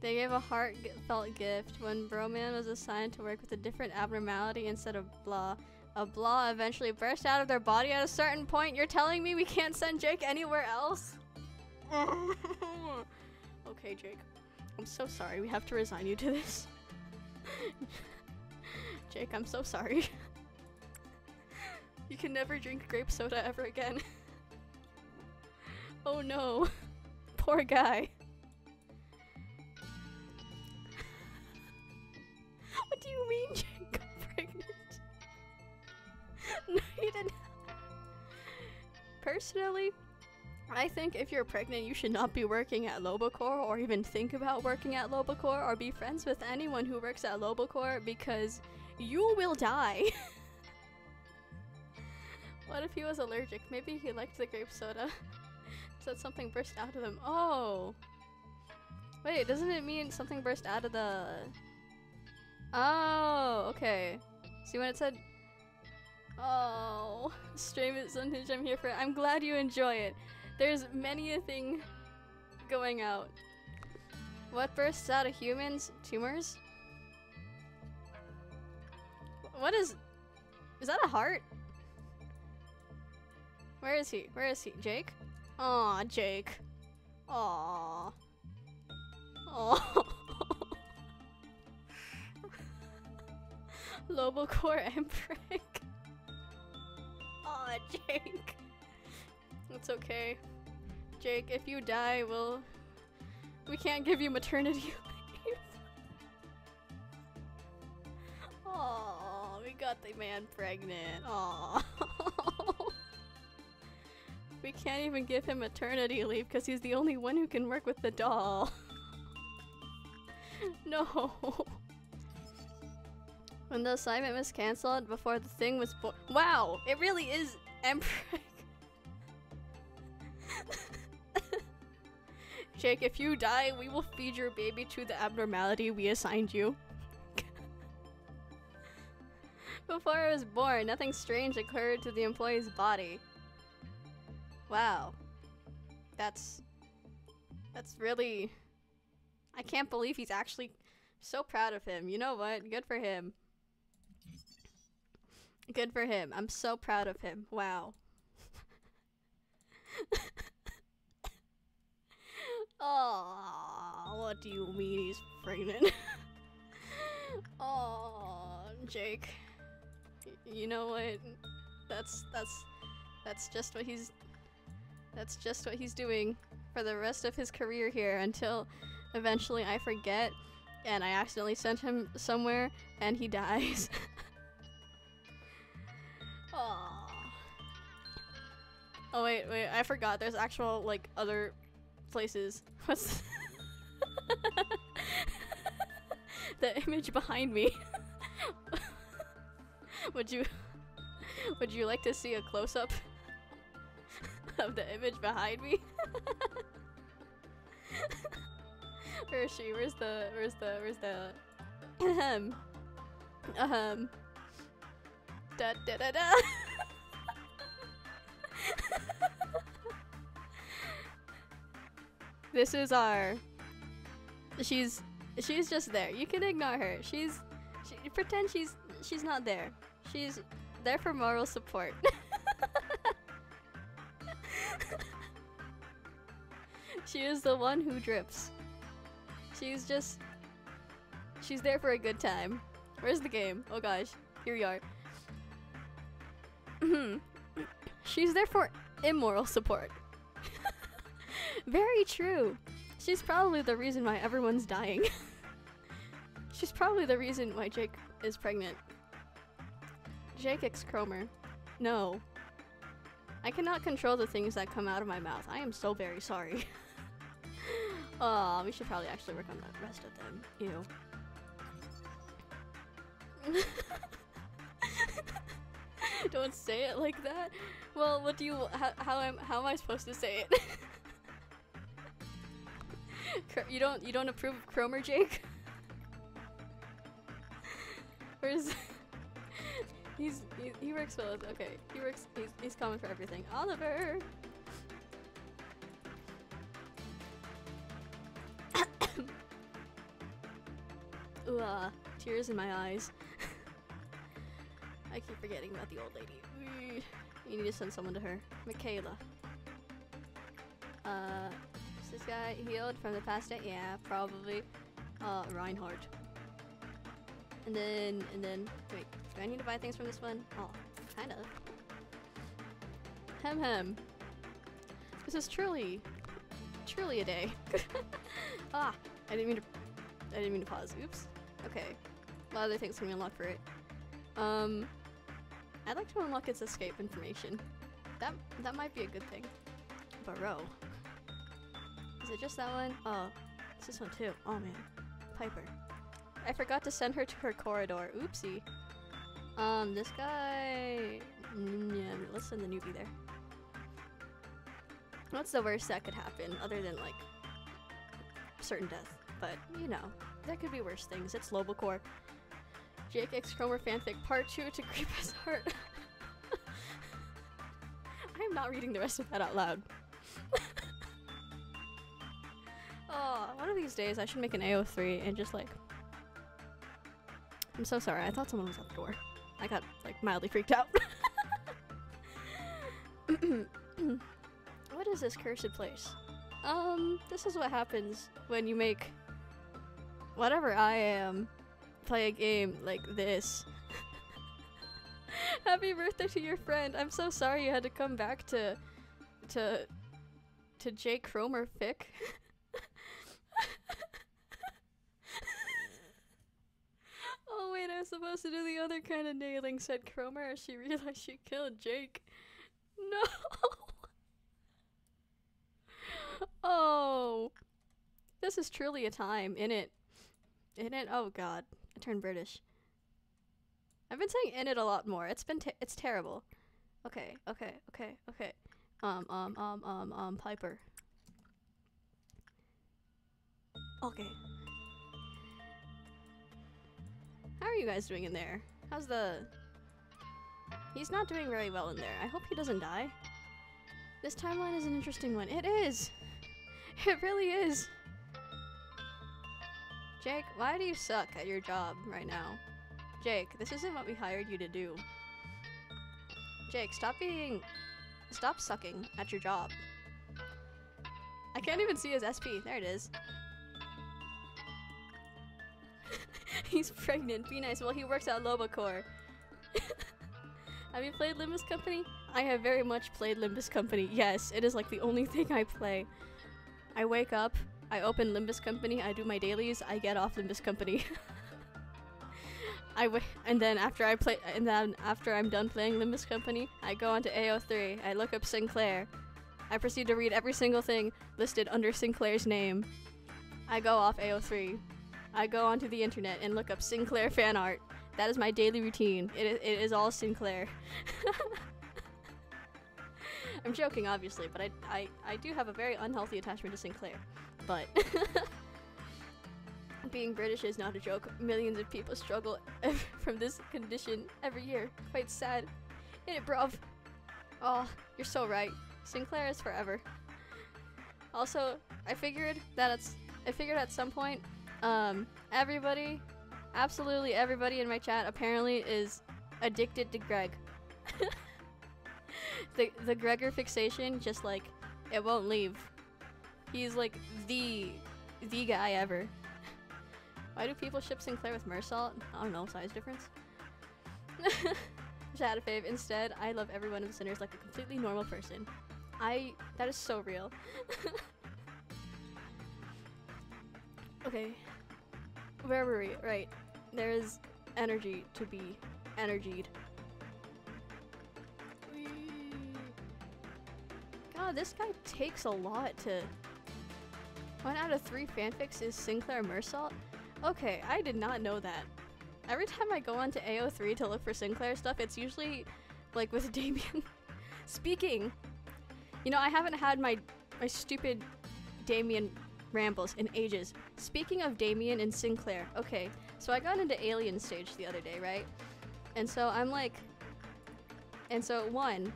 they gave a heartfelt gift. When Broman was assigned to work with a different abnormality instead of blah, a blah eventually burst out of their body at a certain point. You're telling me we can't send Jake anywhere else? (laughs) okay, Jake. I'm so sorry. We have to resign you to this. (laughs) Jake, I'm so sorry. you can never drink grape soda ever again. Oh no. (laughs) Poor guy. (laughs) what do you mean Jake (laughs) got pregnant? no, you didn't. Personally, I think if you're pregnant, you should not be working at Lobocor or even think about working at Lobocor or be friends with anyone who works at Lobocor because you will die. what if he was allergic? Maybe he liked the grape soda. So something burst out of them. Oh. Wait, doesn't it mean something burst out of the... Oh, okay. See when it said... Oh, (laughs) stream is unhinged, I'm here for it. I'm glad you enjoy it. There's many a thing going out. What bursts out of humans? Tumors? What is... Is that a heart? Where is he? Where is he? Jake? Aw, Jake. Aw. Aw. (laughs) Lobocor mpreg. Aw, Jake. It's okay. Jake, if you die, we'll... We can't give you maternity (laughs) leave. Aw, we got the man pregnant. Aw. (laughs) we can't even give him maternity leave because he's the only one who can work with the doll. (laughs) no. When the assignment was cancelled before the thing was born. Wow! It really is mpreg. (laughs) Jake, if you die, we will feed your baby to the abnormality we assigned you. (laughs) Before I was born, nothing strange occurred to the employee's body. Wow. That's... That's really... I can't believe he's actually so proud of him. You know what? Good for him. Good for him. I'm so proud of him. Wow. (laughs) Oh, what do you mean he's pregnant? (laughs) oh, Jake. You know what? That's that's that's just what he's that's just what he's doing for the rest of his career here until eventually I forget and I accidentally sent him somewhere and he dies. (laughs) oh. Oh wait, wait, I forgot. There's actual like other places. (laughs) What's (laughs) the image behind me? would you would you like to see a close up (laughs) of the image behind me? (laughs) Where is she? Where's the where's the where's the ahem ahem da da da da (laughs) This is our. She's she's just there. You can ignore her. She's she, pretend she's she's not there. She's there for moral support. She is the one who drips. She's just she's there for a good time. Where's the game? Oh gosh, here we are. Hmm. she's there for immoral support. (laughs) Very true. She's probably the reason why everyone's dying. (laughs) She's probably the reason why Jake is pregnant. Jake X Kromer. No. I cannot control the things that come out of my mouth. I am so very sorry. (laughs) Aw, we should probably actually work on the rest of them. Ew. (laughs) Don't say it like that. Well, what do you? How, how am how am I supposed to say it? (laughs) you don't you don't approve of Kromer, Jake? (laughs) Where's he's he, he works well. Okay, he works. He's he's common for everything. Oliver. Uh, tears in my eyes. (laughs) I keep forgetting about the old lady. You need to send someone to her. Michaela. Uh, is this guy healed from the past day? Yeah, probably. Uh, Reinhardt. And then, and then, wait, do I need to buy things from this one? Oh, kind of. Hem hem. This is truly, truly a day. (laughs) ah, I didn't mean to, I didn't mean to pause. Oops. Okay. A lot of other things can be unlocked for it. Um, I'd like to unlock its escape information. That that might be a good thing. Barrow. Is it just that one? Oh, it's this one too. Oh man. Piper. I forgot to send her to her corridor. Oopsie. Um, this guy. Mm, yeah, let's send the newbie there. What's the worst that could happen other than like certain death? But you know, there could be worse things. It's Lobocor. Jake X Kromer fanfic part two to creep his heart. (laughs) I am not reading the rest of that out loud. (laughs) oh, one of these days I should make an AO3 and just like. I'm so sorry. I thought someone was at the door. I got like mildly freaked out. (laughs) (clears throat) what is this cursed place? Um, this is what happens when you make whatever I am play a game like this. (laughs) Happy birthday to your friend. I'm so sorry you had to come back to to to Jake Kromer fic. (laughs) oh wait, I was supposed to do the other kind of nailing, said Kromer as she (laughs) realized she killed Jake. No. oh. This is truly a time, in it. In it? Oh god. I turned British. I've been saying in it a lot more. It's been it's terrible. Okay, okay, okay, okay. Um, um, um, um, um, Piper. Okay. How are you guys doing in there? How's the... He's not doing very well in there. I hope he doesn't die. This timeline is an interesting one. It is! (laughs) It really is! Jake, why do you suck at your job right now? Jake, this isn't what we hired you to do. Jake, stop being... Stop sucking at your job. I can't even see his SP. There it is. (laughs) He's pregnant. Be nice. Well, he works at Lobocor. (laughs) have you played Limbus Company? I have very much played Limbus Company. Yes, it is like the only (laughs) thing I play. I wake up, I open Limbus Company, I do my dailies, I get off Limbus Company. (laughs) I w- and then after I play, and then after I'm done playing Limbus Company, I go onto AO3. I look up Sinclair. I proceed to read every single thing listed under Sinclair's name. I go off AO3. I go onto the internet and look up Sinclair fan art. That is my daily routine. It, it is all Sinclair. (laughs) I'm joking, obviously, but I, I, I do have a very unhealthy attachment to Sinclair. But (laughs) being British is not a joke. Millions of people struggle (laughs) from this condition every year. Quite sad. In it, bruv. Oh, you're so right. Sinclair is forever. Also, I figured that it's I figured at some point, um, everybody, absolutely everybody in my chat apparently is addicted to Greg. (laughs) the the Gregor fixation just like it won't leave. He's like the the guy ever. Why do people ship Sinclair with Meursault? I don't know, size difference. (laughs) Chat fave. Instead, I love every one of the sinners like a completely normal person. I that is so real. (laughs) okay. Where were we? Right. There is energy to be energied. God, this guy takes a lot to... One out of three fanfics is Sinclair Meursault? Okay, I did not know that. Every time I go onto AO3 to look for Sinclair stuff, it's usually like with (laughs) Demian. Speaking, you know, I haven't had my my stupid Demian rambles in ages. Speaking of Demian and Sinclair, okay, so I got into Alien stage the other day, right? And so I'm like, and so one,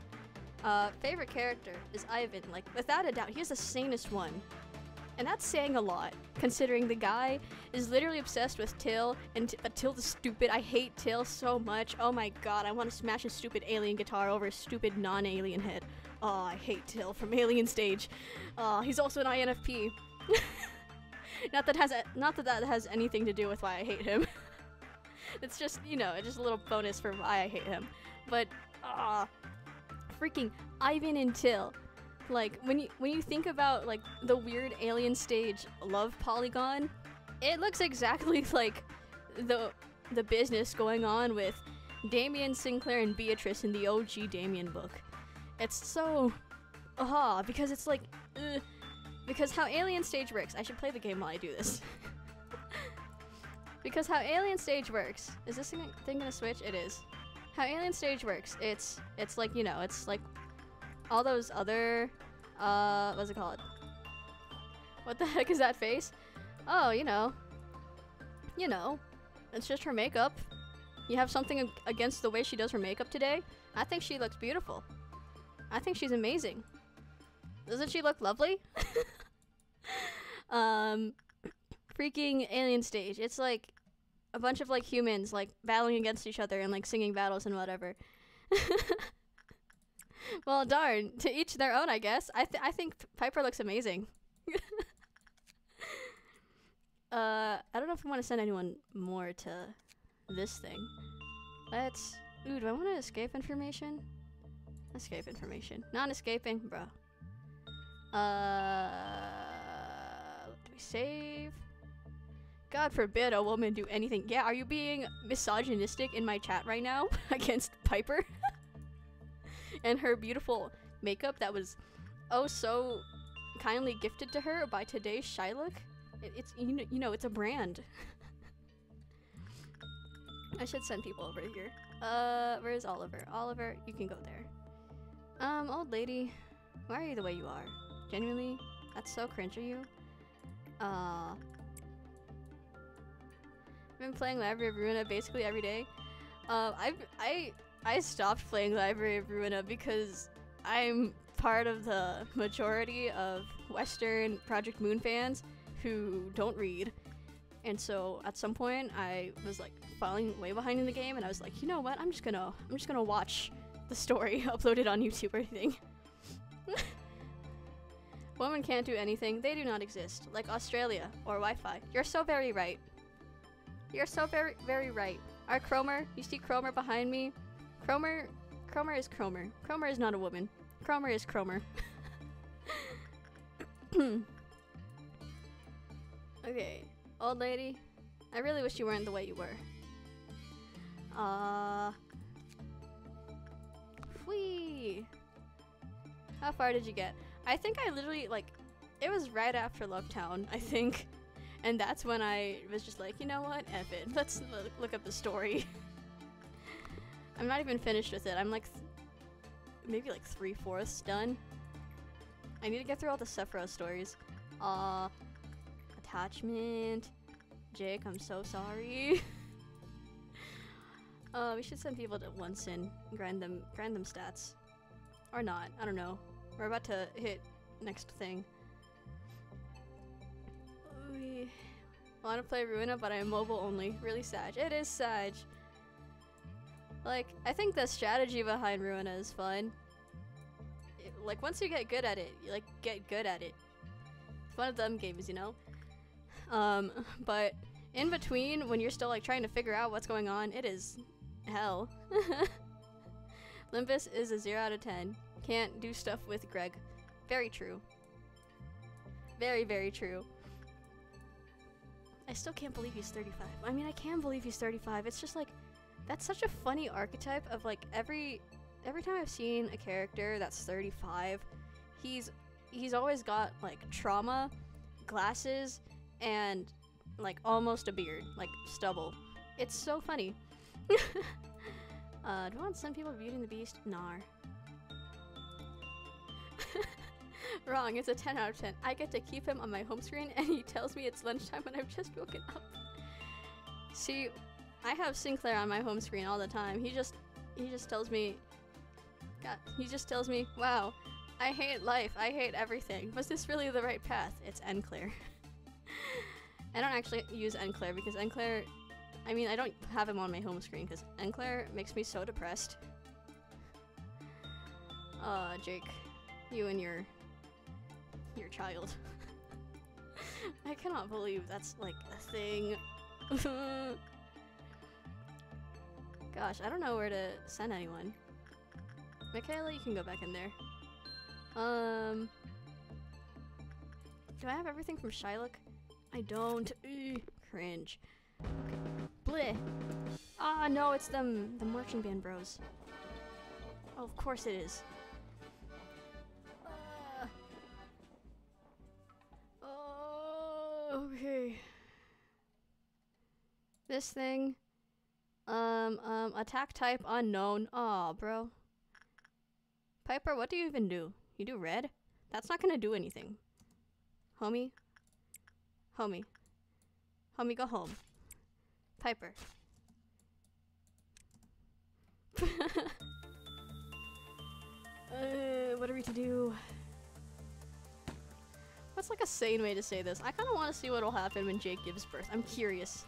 uh, favorite character is Ivan. Like, without a doubt, he's the sanest one. And that's saying a lot, considering the guy is literally obsessed with Till, and t- but Till the stupid. I hate Till so much. Oh my god, I want to smash his stupid alien guitar over his stupid non-alien head. Oh, I hate Till from Alien Stage. Uh, he's also an INFP. (laughs) not that has a- not that that has anything to do with why I hate him. (laughs) it's just you know, it's just a little bonus for why I hate him. But ah, freaking Ivan and Till. Like when you when you think about like the weird alien stage love polygon, it looks exactly (laughs) like the the business going on with Demian Sinclair and Beatrice in the OG Demian book. It's so, ah, because it's like, uh, because how Alien Stage works. I should play the game while I do this. (laughs) because how Alien Stage works. Is this thing, thing gonna switch? It is. How Alien Stage works. It's it's like you know, it's like all those other, uh, what's it called? What the (laughs) heck is that face? Oh, you know, you know, it's just her makeup. You have something ag- against the way she does her makeup today? I think she looks beautiful. I think she's amazing. Doesn't she look lovely? (laughs) um, freaking alien stage. It's like a bunch of like humans like battling against each other and like singing battles and whatever. (laughs) (laughs) well, darn. To each their own, I guess. I th- I think Piper looks amazing. (laughs) uh, I don't know if we want to send anyone more to this thing. Let's. Ooh, do I want to escape information? Escape information. Non escaping, bro. Uh. Do we save? God forbid a woman do anything. Yeah, are you being misogynistic in my chat right now (laughs) against Piper? And her beautiful makeup that was oh so kindly gifted to her by today's Shylock? It, it's you know, you know it's a brand. I should send people over here. Uh, where's Oliver? Oliver, you can go there. Um, old lady, why are you the way you are? Genuinely, that's so cringe of you. Uh, I've been playing Library of Ruina basically every day. Uh, I I I stopped playing Library of Ruina because I'm part of the majority of Western Project Moon fans who don't read. And so at some point I was like falling way behind in the game and I was like, you know what, I'm just gonna I'm just gonna watch the story (laughs) uploaded on YouTube or anything. (laughs) Women can't do anything, they do not exist. Like Australia or Wi-Fi. You're so very right. You're so very very right. Our Kromer, you see Kromer behind me? Kromer Kromer is Kromer. Kromer is not a woman. Kromer is Kromer. (coughs) okay. Old lady, I really wish you weren't the way you were. Uh. Whee! How far did you get? I think I literally, like, it was right after Love Town, I think. And that's when I was just like, you know what? F it. Let's look up the story. (laughs) I'm not even finished with it. I'm like, maybe like three fourths done. I need to get through all the Sephiroth stories. Uh, attachment. Jake, I'm so sorry. (laughs) uh, we should send people to once and grind them, grind them stats, or not. I don't know. We're about to hit next thing. We want to play Ruina, but I'm mobile only. Really sad. It is sad. Like, I think the strategy behind Ruina is fun. It- like, once you get good at it, you like get good at it. It's one of them games, you know. Um, (laughs) but in between, when you're still like trying to figure out what's going on, it is hell. (laughs) Limbus is a zero out of ten. Can't do stuff with Greg. Very true. Very, very true. I still can't believe he's 35. I mean, I can believe he's 35. It's just like that's such a funny archetype of like every every time I've seen a character that's 35, he's he's always got like trauma, glasses, and like almost a beard, like stubble. It's so funny. (laughs) uh, do I want some people Beauty and the Beast? Nar. (laughs) Wrong, it's a 10 out of 10. I get to keep him on my home screen and he tells me it's lunchtime when I've just woken up. See, I have Sinclair on my home screen all the time. He just he just tells me God, he just tells me, "Wow, I hate life. I hate everything. Was this really the right path?" It's Enclair. (laughs) I don't actually use Enclair because Enclair I mean, I don't have him on my home screen because Enclair makes me so depressed. Uh, Jake, you and your your child. (laughs) I cannot believe that's like a thing. (laughs) Gosh, I don't know where to send anyone. Michaela, you can go back in there. Um, do I have everything from Shylock? I don't. Ugh, cringe. Bleh. Ah, no, it's them, the marching band bros. Oh, of course it is. Uh, okay. This thing. Um, um, attack type unknown. Aw, bro. Piper, what do you even do? You do red? That's not gonna do anything. Homie? Homie. Homie, go home. Piper. (laughs) uh, what are we to do? What's like a sane way to say this? I kind of want to see what'll happen when Jake gives birth. I'm curious.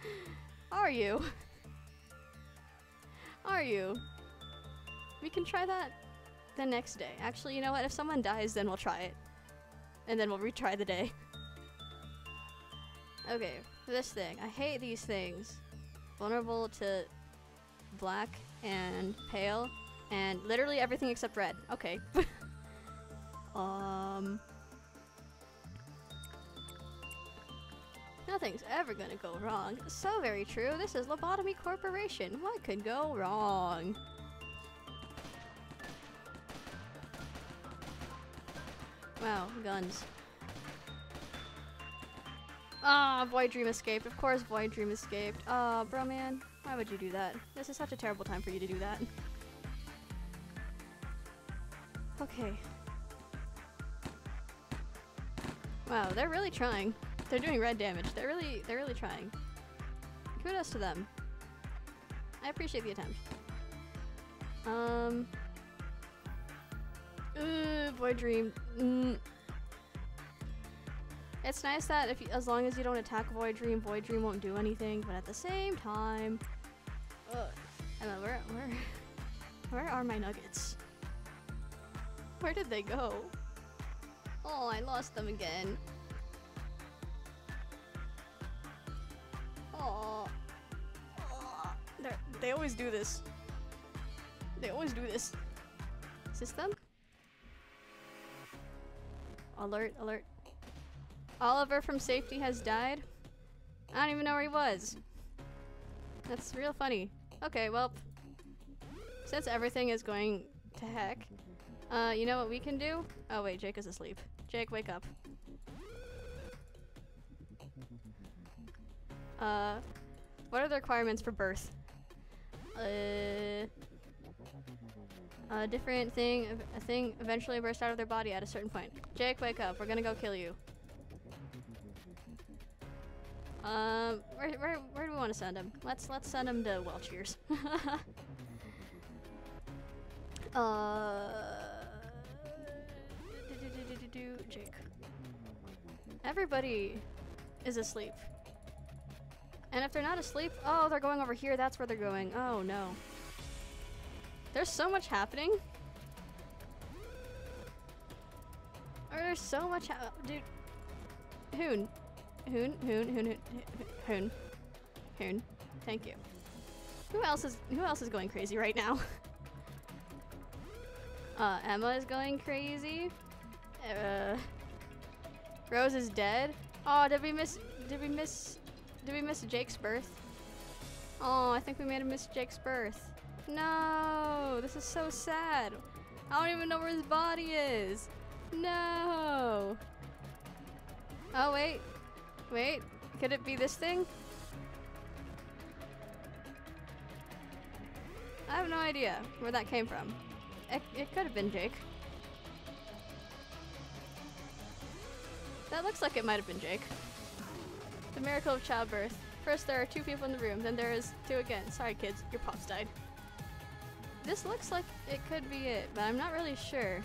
(laughs) Are you? Are you? We can try that the next day. Actually, you know what? If someone dies, then we'll try it. And then we'll retry the day. (laughs) okay, this thing. I hate these things. Vulnerable to black and pale and literally everything except red. Okay. (laughs) um... Nothing's ever gonna go wrong. So very true. This is Lobotomy Corporation. What could go wrong? Wow, guns. Ah, Void Dream escaped. Of course Void Dream escaped. Ah, bro man. Why would you do that? This is such a terrible time for you to do that. Okay. Wow, they're really trying. They're doing red damage. They're really, they're really trying. Kudos to them. I appreciate the attempt. Um. Uh, Void Dream. Mm. It's nice that if as long as you don't attack Void Dream, Void Dream won't do anything. But at the same time, uh, Emma, where, where, (laughs) where are my nuggets? Where did they go? Oh, I lost them again. They always do this. They always do this. Is this them? Alert, alert. Oliver from safety has died? I don't even know where he was. That's real funny. Okay, well, since everything is going to heck, uh, you know what we can do? Oh wait, Jake is asleep. Jake, wake up. Uh, what are the requirements for birth? Uh, a different thing, a thing eventually burst out of their body at a certain point. Jake, wake up. We're gonna go kill you. Um, where, where, where do we want to send him? Let's let's send him to Welch (laughs) uh, Jake. Everybody is asleep. And if they're not asleep, oh, they're going over here. That's where they're going. Oh no. There's so much happening. Or there's so much dude. Hoon. Hoon, hoon, hoon, hoon, hoon. Hoon. Thank you. Who else is who else is going crazy right now? (laughs) uh, Emma is going crazy. Uh, Rose is dead. Oh, did we miss did we miss did we miss Jake's birth? Oh, I think we made him miss Jake's birth. No, this is so sad. I don't even know where his body is. No. Oh, wait. Wait. Could it be this thing? I have no idea where that came from. It, it could have been Jake. That looks like it might have been Jake. The miracle of childbirth. First there are two people in the room, then there is two again. Sorry kids, your pops died. This looks like it could be it, but I'm not really sure.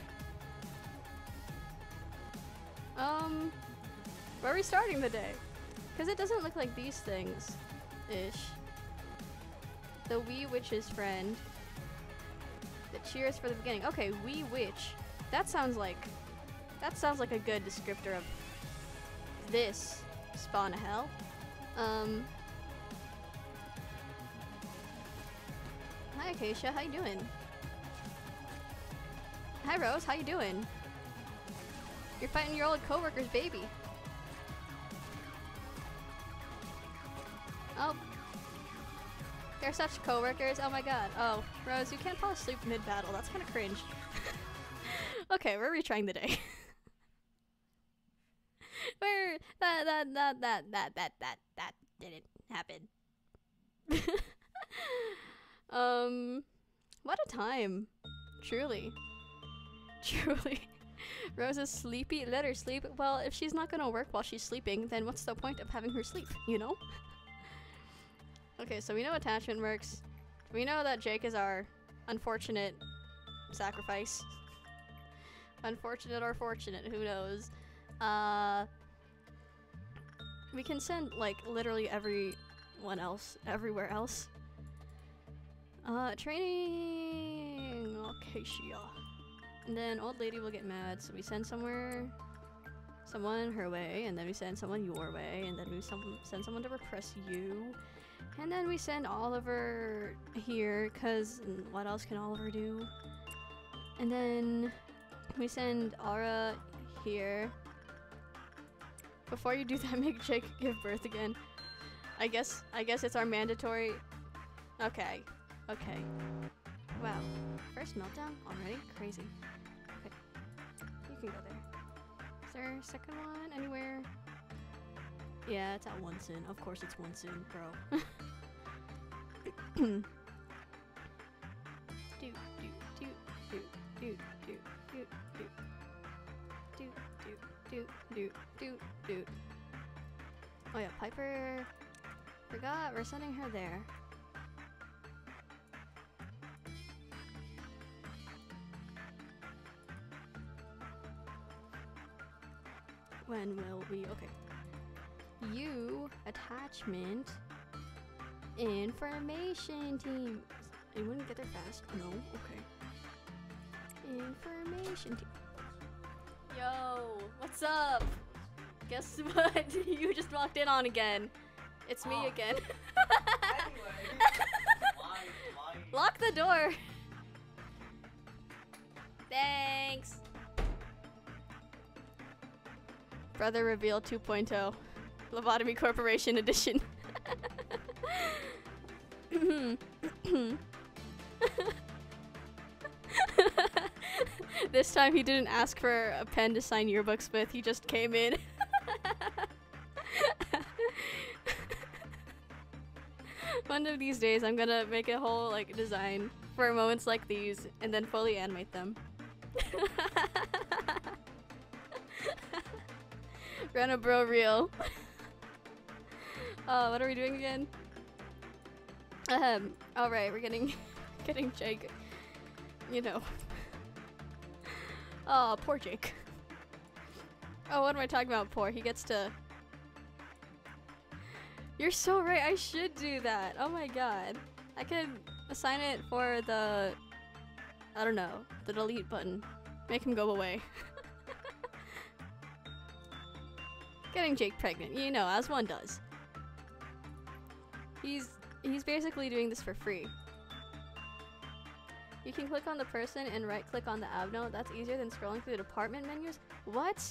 Um, where are we starting the day? Because it doesn't look like these things. Ish. The wee witch's friend. The cheers for the beginning. Okay, wee witch. That sounds like... That sounds like a good descriptor of this spawn a hell. Um, Hi Acacia, how you doing? Hi Rose, how you doing? You're fighting your old coworker's baby. Oh, They're such coworkers. Oh my god. Oh, Rose, you can't fall asleep mid battle. That's kind of cringe. (laughs) okay, we're retrying the day. (laughs) (laughs) Where that that that that that that that that didn't happen. (laughs) um, what a time, truly, (laughs) truly. Rose is sleepy. Let her sleep. Well, if she's not gonna work while she's sleeping, then what's the point of having her sleep? You know. okay, so we know attachment works. We know that Jake is our unfortunate sacrifice. unfortunate or fortunate, who knows? Uh, we can send like literally everyone else everywhere else. Uh, training. Shia. And then old lady will get mad, so we send somewhere, someone her way, and then we send someone your way, and then we some send someone to repress you, and then we send Oliver here, cause what else can Oliver do? And then we send Aura here. Before you do that, (laughs) make Jake give birth again. I guess I guess it's our mandatory. Okay. Okay. Wow. First meltdown already? Crazy. Okay. You can go there. Is there a second one anywhere? Yeah, it's at Onsen. Of course it's Onsen, bro. (coughs) do, do, do, do, do, do, do, do do do do do. Oh yeah, Piper. Forgot we're sending her there. When will we? Okay. You attachment information team. You wouldn't get there fast. No. Okay. Information team. Yo, what's up? Guess (laughs) what? (laughs) you just walked in on again. It's me Oh. again. Anyway, fine, fine. Lock the door. Thanks. Brother Reveal 2.0. Lobotomy Corporation Edition. (laughs) this time he didn't ask for a pen to sign yearbooks with, he just came in. (laughs) One of these days I'm gonna make a whole like design for moments like these and then fully animate them. (laughs) Rena bro real. (laughs) uh, what are we doing again? Um, alright, we're getting getting Jake. You know. Oh, poor Jake. (laughs) Oh, what am I talking about? Poor. He gets to. You're so right. I should do that. Oh my god. I could assign it for the. I don't know. The delete button. Make him go away. (laughs) Getting Jake pregnant. You know, as one does. He's he's basically doing this for free. You can click on the person and right click on the ab node. That's easier than scrolling through the department menus. What?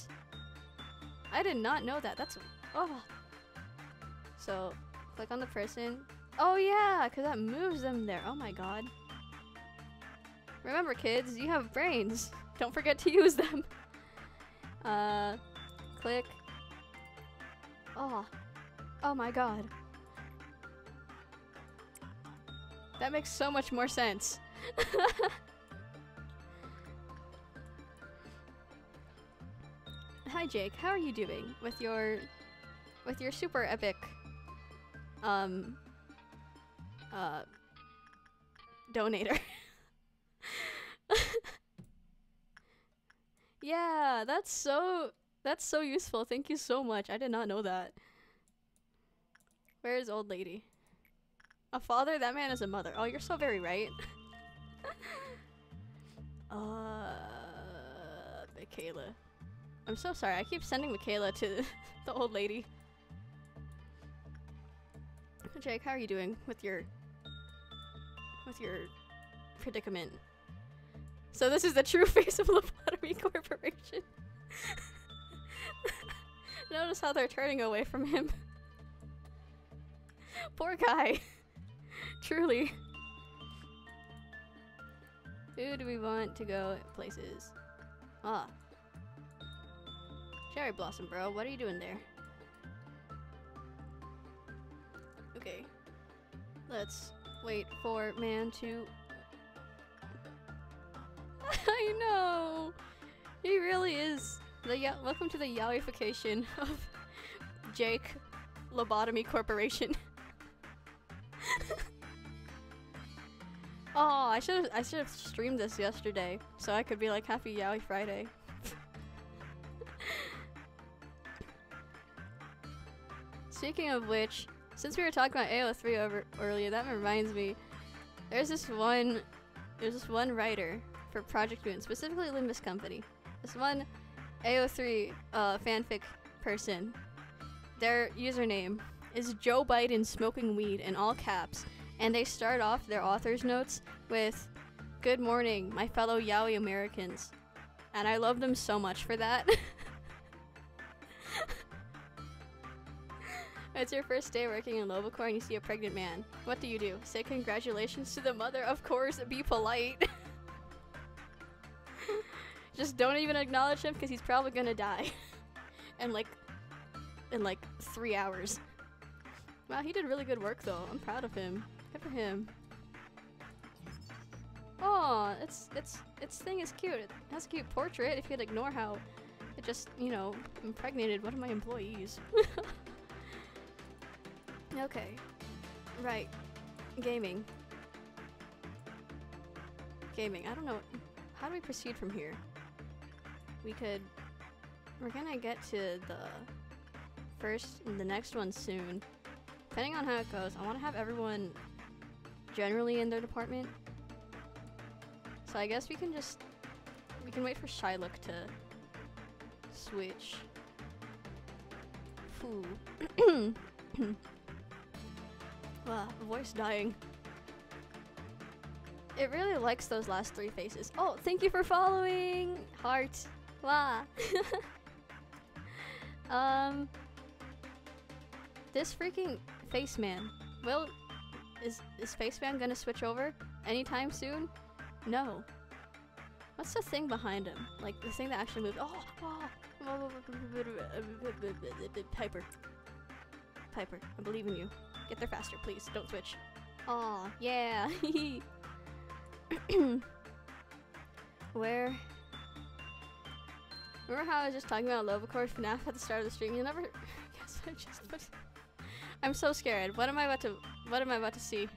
I did not know that. That's oh. So, click on the person. Oh yeah, cuz that moves them there. Oh my god. Remember kids, you have brains. Don't forget to (laughs) use them. Uh click. Oh. Oh my god. That makes so much more sense. (laughs) Hi Jake, how are you doing with your with your super epic um uh donator? (laughs) yeah, that's so that's so useful. Thank you so much. I did not know that. Where is old lady? A father? That man is a mother. Oh, you're so very right. (laughs) uh, Michaela. I'm so sorry. I keep sending Michaela to (laughs) the old lady. Jake, how are you doing with your with your predicament? So this is the true (laughs) face of Lobotomy Corporation. (laughs) Notice how they're turning away from him. Poor guy. Truly. Who do we want to go places? Ah. Cherry Blossom, bro. What are you doing there? Okay. Let's wait for man to. (laughs) I know! He really is. The Welcome to the yaoification (laughs) of Jake Lobotomy Corporation. (laughs) oh, I should I should have streamed this yesterday so I could be like Happy Yaoi Friday. (laughs) Speaking of which, since we were talking about AO3 over earlier, that reminds me. There's this one, there's this one writer for Project Moon, specifically Limbus Company. This one AO3 uh, fanfic person. Their username is Joe Biden smoking weed in all caps, and they start off their author's notes with "Good morning, my fellow Yaoi Americans," and I love them so much for that. (laughs) It's your first day working in Lobocor and you see a pregnant man. What do you do? Say congratulations to the mother, of course, be polite. (laughs) Just don't even acknowledge him because he's probably gonna die. (laughs) in like, in like three hours. Wow, he did really good work though. I'm proud of him. Good for him. Oh, it's it's its thing is cute. It has a cute portrait. If you'd ignore how it just, you know, impregnated one of my employees. (laughs) Okay. Right. Gaming. Gaming. I don't know. How do we proceed from here? We could. We're gonna get to the first, the next one soon. Depending on how it goes, I want to have everyone generally in their department. So I guess we can just. We can wait for Shylock to switch. Foo. (coughs) Wow, voice dying. It really likes those last three faces. Oh, thank you for following! Heart. Wow. (laughs) um. This freaking face man. Will. Is, is face man gonna switch over anytime soon? No. What's the thing behind him? Like the thing that actually moved. Oh! oh. Piper. Piper, I believe in you. Get there faster, please. Don't switch. Aw, yeah. (coughs) Where? Remember how I was just talking about Lobocor FNAF at the start of the stream? You never. (laughs) I guess I just put. I'm so scared. What am I about to? What am I about to see?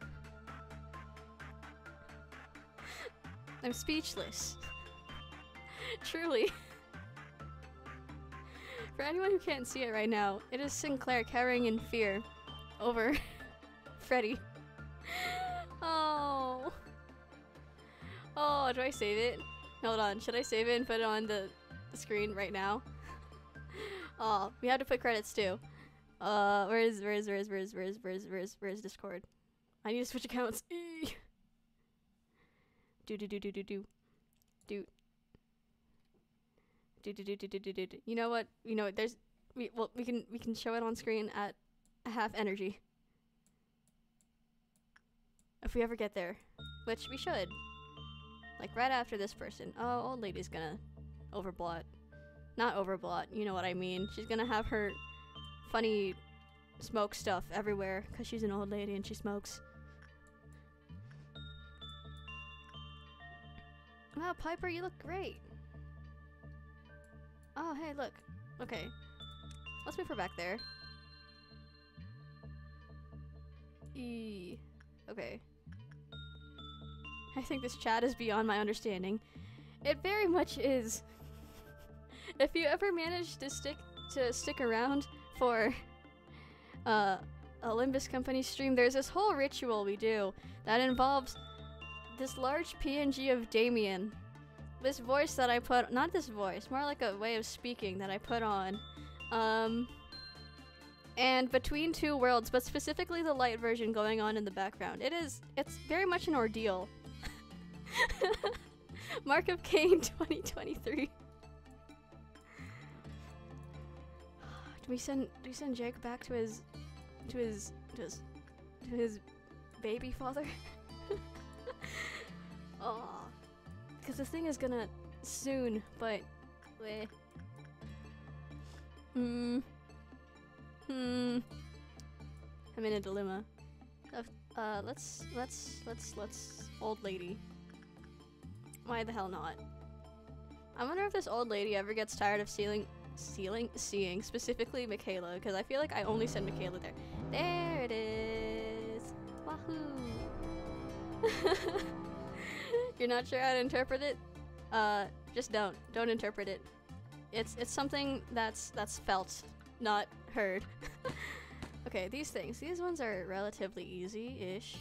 (laughs) I'm speechless. (laughs) Truly. (laughs) For anyone who can't see it right now, it is Sinclair cowering in fear over Freddy. oh. Oh, do I save it? Hold on, should I save it and put it on the screen right now? oh, we have to put credits too. Uh, where is, where is, where is, where is, where is, where is, where is, where is Discord? I need to switch accounts. (laughs) do do do do do do. Do do do do do do do do. You know what? You know? There's we well we can we can show it on screen at half energy. If we ever get there, which we should. Like right after this person. Oh, old lady's gonna overblot. Not overblot, you know what I mean. She's gonna have her funny smoke stuff everywhere because she's an old lady and she smokes. Wow, Piper, you look great. Oh, hey, look. Okay. Let's move her back there. E. Okay. I think this chat is beyond my understanding. It very much is. (laughs) if you ever manage to stick to stick around for uh, a Limbus Company stream, there's this whole ritual we do that involves this large PNG of Demian this voice that I put not this voice, more like a way of speaking that I put on. Um and between two worlds, but specifically the light version going on in the background. It is it's very much an ordeal. (laughs) Mark of Cain (laughs) 2023. Do we send do we send Jake back to his to his to his to his baby father. (laughs) oh, because the thing is gonna soon, but. Hmm. Hmm. I'm in a dilemma. Uh, let's let's let's let's old lady. Why the hell not? I wonder if this old lady ever gets tired of seeing, seeing, seeing specifically Michaela, because I feel like I only send Michaela there. There it is. Wahoo! (laughs) You're not sure how to interpret it? Uh, just don't. Don't interpret it. It's it's something that's that's felt, not heard. (laughs) okay, these things. These ones are relatively easy-ish.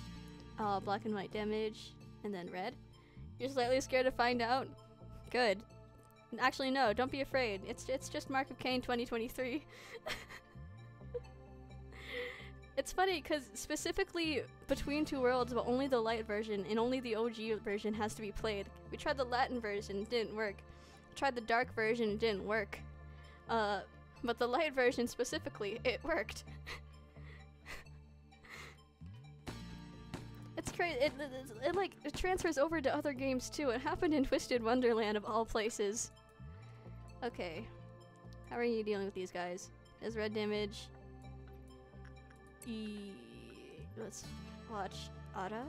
Uh, black and white damage, and then red. You're slightly scared to find out? Good. Actually, no, don't be afraid. It's it's just Mark of Cain 2023. (laughs) it's funny because specifically between two worlds, but only the light version and only the OG version has to be played. We tried the Latin version, didn't work. Tried the dark version, it didn't work. Uh, but the light version specifically, it worked. (laughs) It's crazy. It, it, it, it, like it transfers over to other games too. It happened in Twisted Wonderland of all places. Okay, how are you dealing with these guys? Is red damage? E let's watch Ada.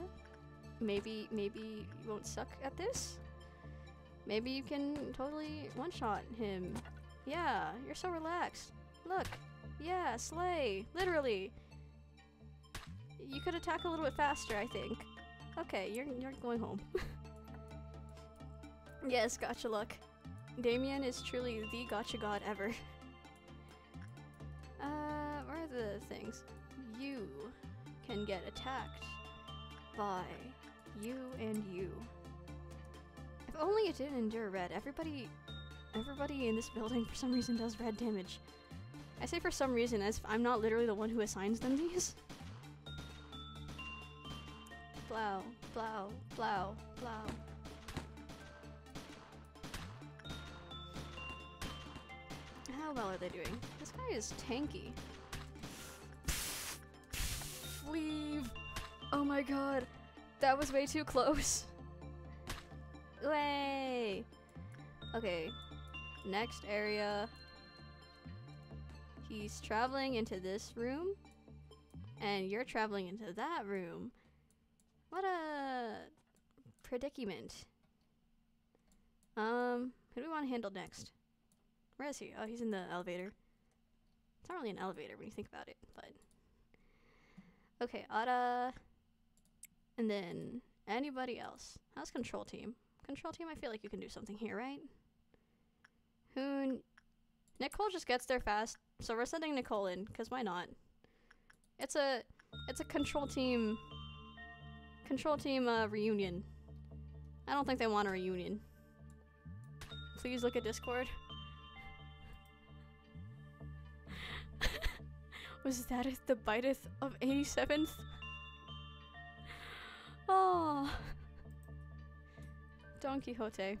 Maybe maybe you won't suck at this. Maybe you can totally one shot him. Yeah, you're so relaxed. Look, yeah, slay, literally. You could attack a little bit faster, I think. Okay, you're you're going home. (laughs) yes, gotcha luck. Demian is truly the gacha god ever. uh, where are the things? You can get attacked by you and you. If only it didn't endure red. Everybody, everybody in this building for some reason does red damage. I say for some reason as if I'm not literally the one who assigns them these. Blow, blow, blow, blow. How well are they doing? This guy is tanky. Leave! Oh my god. That was way too close. (laughs) Way! Okay. Next area. He's traveling into this room. And you're traveling into that room. What a predicament. Um, who do we want to handle next? Where is he? Oh, he's in the elevator. It's not really an elevator when you think about it, but. Okay, Ada. And then anybody else. How's control team? Control team, I feel like you can do something here, right? Who. Nicole just gets there fast, so we're sending Nicole in, because why not? It's a. It's a control team. Control team uh, reunion. I don't think they want a reunion. Please look at Discord. (laughs) Was that the biteth of 87th? Oh. Don Quixote.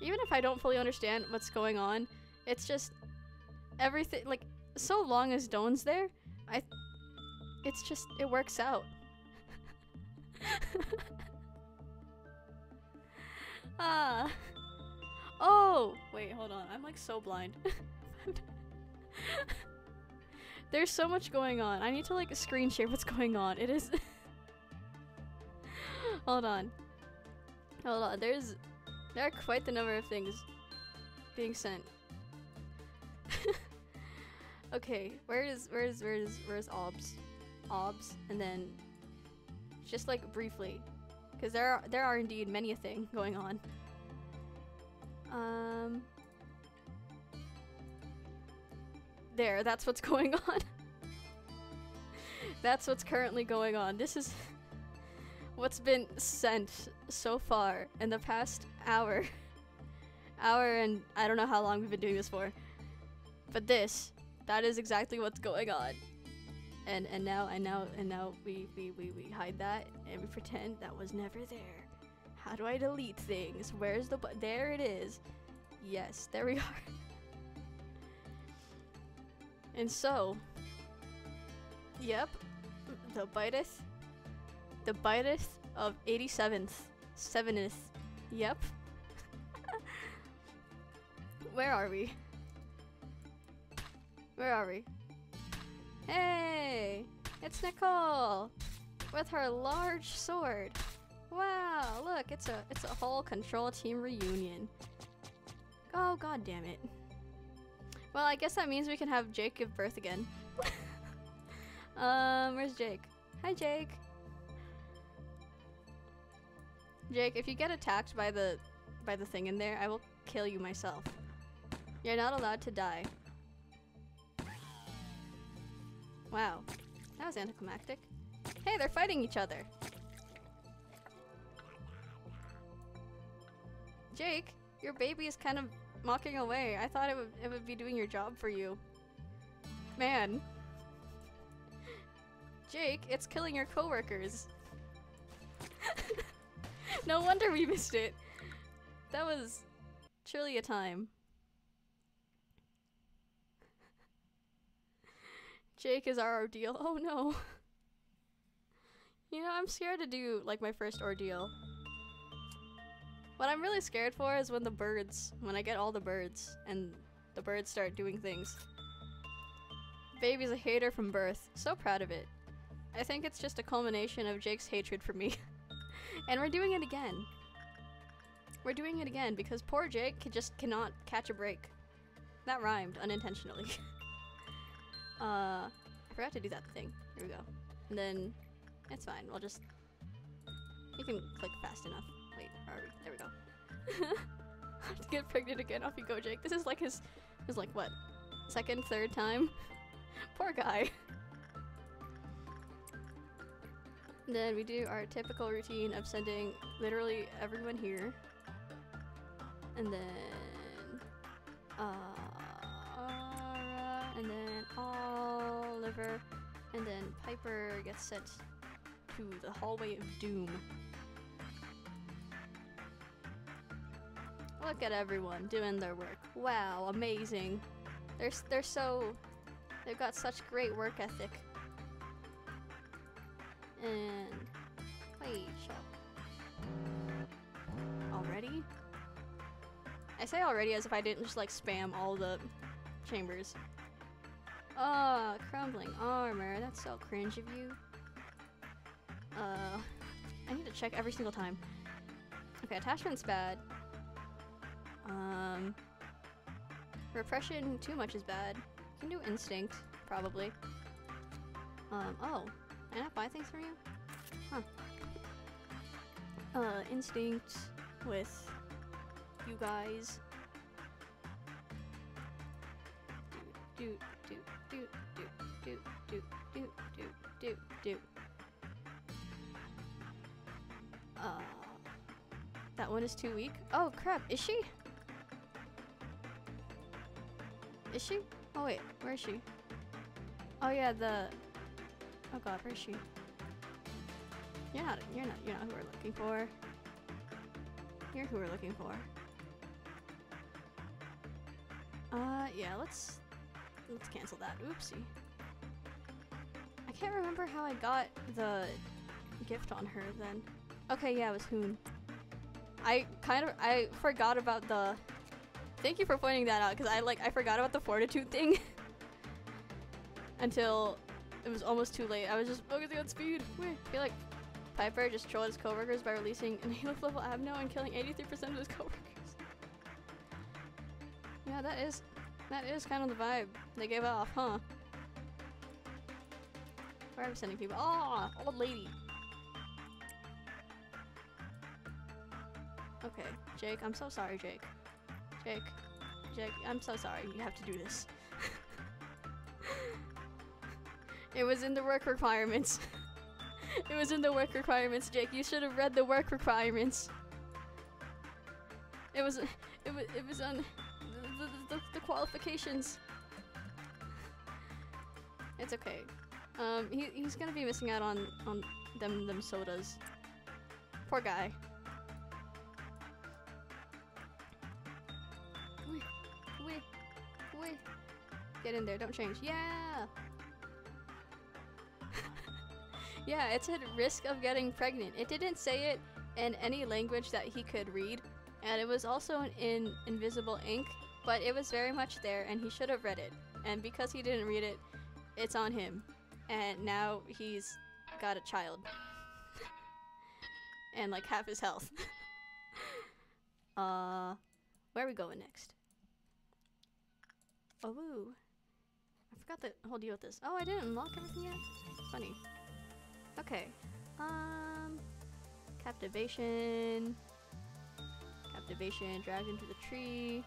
Even if I don't fully understand what's going on, it's just everything like so long as Don's there, I it's just it works out. (laughs) ah. Oh, wait, hold on. I'm like so blind. (laughs) (laughs) There's so much going on. I need to like screen share what's going on. It is (laughs) Hold on. Hold on. There's there are quite the number of things being sent. (laughs) okay, where is where is where is where's obs? Obs and then just like briefly because there are there are indeed many a thing going on. Um There, that's what's (laughs) going on. that's what's currently going on. This is (laughs) what's been sent so far in the past hour. (laughs) hour and I don't know how long we've been doing this for. But this, that is exactly what's going on. And and now and now and now we, we, we, we hide that and we pretend that was never there. How do I delete things? Where's the bu- there it is. Yes, there we are. And so, yep, the biteth, the biteth of 87th, 7th. Yep. (laughs) Where are we? Where are we? Hey, it's Nicole with her large sword. Wow, look, it's a it's a whole control team reunion. Oh god damn it. Well, I guess that means we can have Jake give birth again. (laughs) um, where's Jake? Hi Jake. Jake, if you get attacked by the by the thing in there, I will kill you myself. You're not allowed to die. Wow. That was anticlimactic. Hey, they're fighting each other. Jake, your baby is kind of mocking away. I thought it would it would be doing your job for you. Man. Jake, it's killing your coworkers. (laughs) no wonder we missed it. That was truly a time. Jake is our ordeal. Oh no. (laughs) You know, I'm scared to do like my first ordeal. What I'm really scared for is when the birds, when I get all the birds and the birds start doing things. Baby's a hater from birth. So proud of it. I think it's just a culmination of Jake's hatred for me. (laughs) and we're doing it again. We're doing it again because poor Jake just cannot catch a break. That rhymed unintentionally. (laughs) uh, I forgot to do that thing. Here we go. And then, it's fine. We'll just, you can click fast enough. There we go. (laughs) have to get pregnant again. Off you go, Jake. This is like his, his like what, second, third time. (laughs) Poor guy. then we do our typical routine of sending literally everyone here. And then, uh, and then Oliver, and then Piper gets sent to the hallway of doom. Look at everyone doing their work. Wow, amazing. They're they're so they've got such great work ethic. And wait, shut already? I say already as if I didn't just like spam all the chambers. Oh, crumbling armor. That's so cringe of you. Uh, I need to check every single time. Okay, attachment's bad. Um, repression too much is bad. You can do instinct, probably. Um, oh, can I buy things from you? Huh. Uh, instinct with you guys. Do do do do do do do do do do. Uh, that one is too weak. Oh crap! Is she? Is she? Oh wait, where is she? Oh yeah, the. Oh god, where is she? You're not. You're not. You're not who we're looking for. You're who we're looking for. Uh, yeah. Let's let's cancel that. Oopsie. I can't remember how I got the gift on her then. Okay, yeah, it was Hoon. I kind of I forgot about the. Thank you for pointing that out because I like I forgot about the fortitude thing (laughs) until it was almost too late. I was just focusing on speed. Wait, I feel like Piper just trolled his coworkers by releasing an (laughs) Aleph level Abno and killing 83% of his (laughs) coworkers. Yeah, that is that is kind of the vibe they gave off, huh? Where am I sending people? Oh, old lady. Okay, Jake, I'm so sorry, Jake. Jake, Jake, I'm so sorry. You have to do this. it was in the work requirements. it was in the work requirements, Jake. You should have read the work requirements. It was, it was, it was on the, the, the, qualifications. It's okay. Um, he, he's gonna be missing out on on them them sodas. Poor guy. Get in there, don't change. Yeah! (laughs) Yeah, it said risk of getting pregnant. It didn't say it in any language that he could read, and it was also in invisible ink, but it was very much there, and he should have read it. And because he didn't read it, it's on him. And now he's got a child. (laughs) and like half his health. (laughs) uh, where are we going next? Oh, woo. Forgot the whole deal with this. Oh, I didn't unlock everything yet? Funny. Okay. Um, captivation. Captivation, dragged into the tree.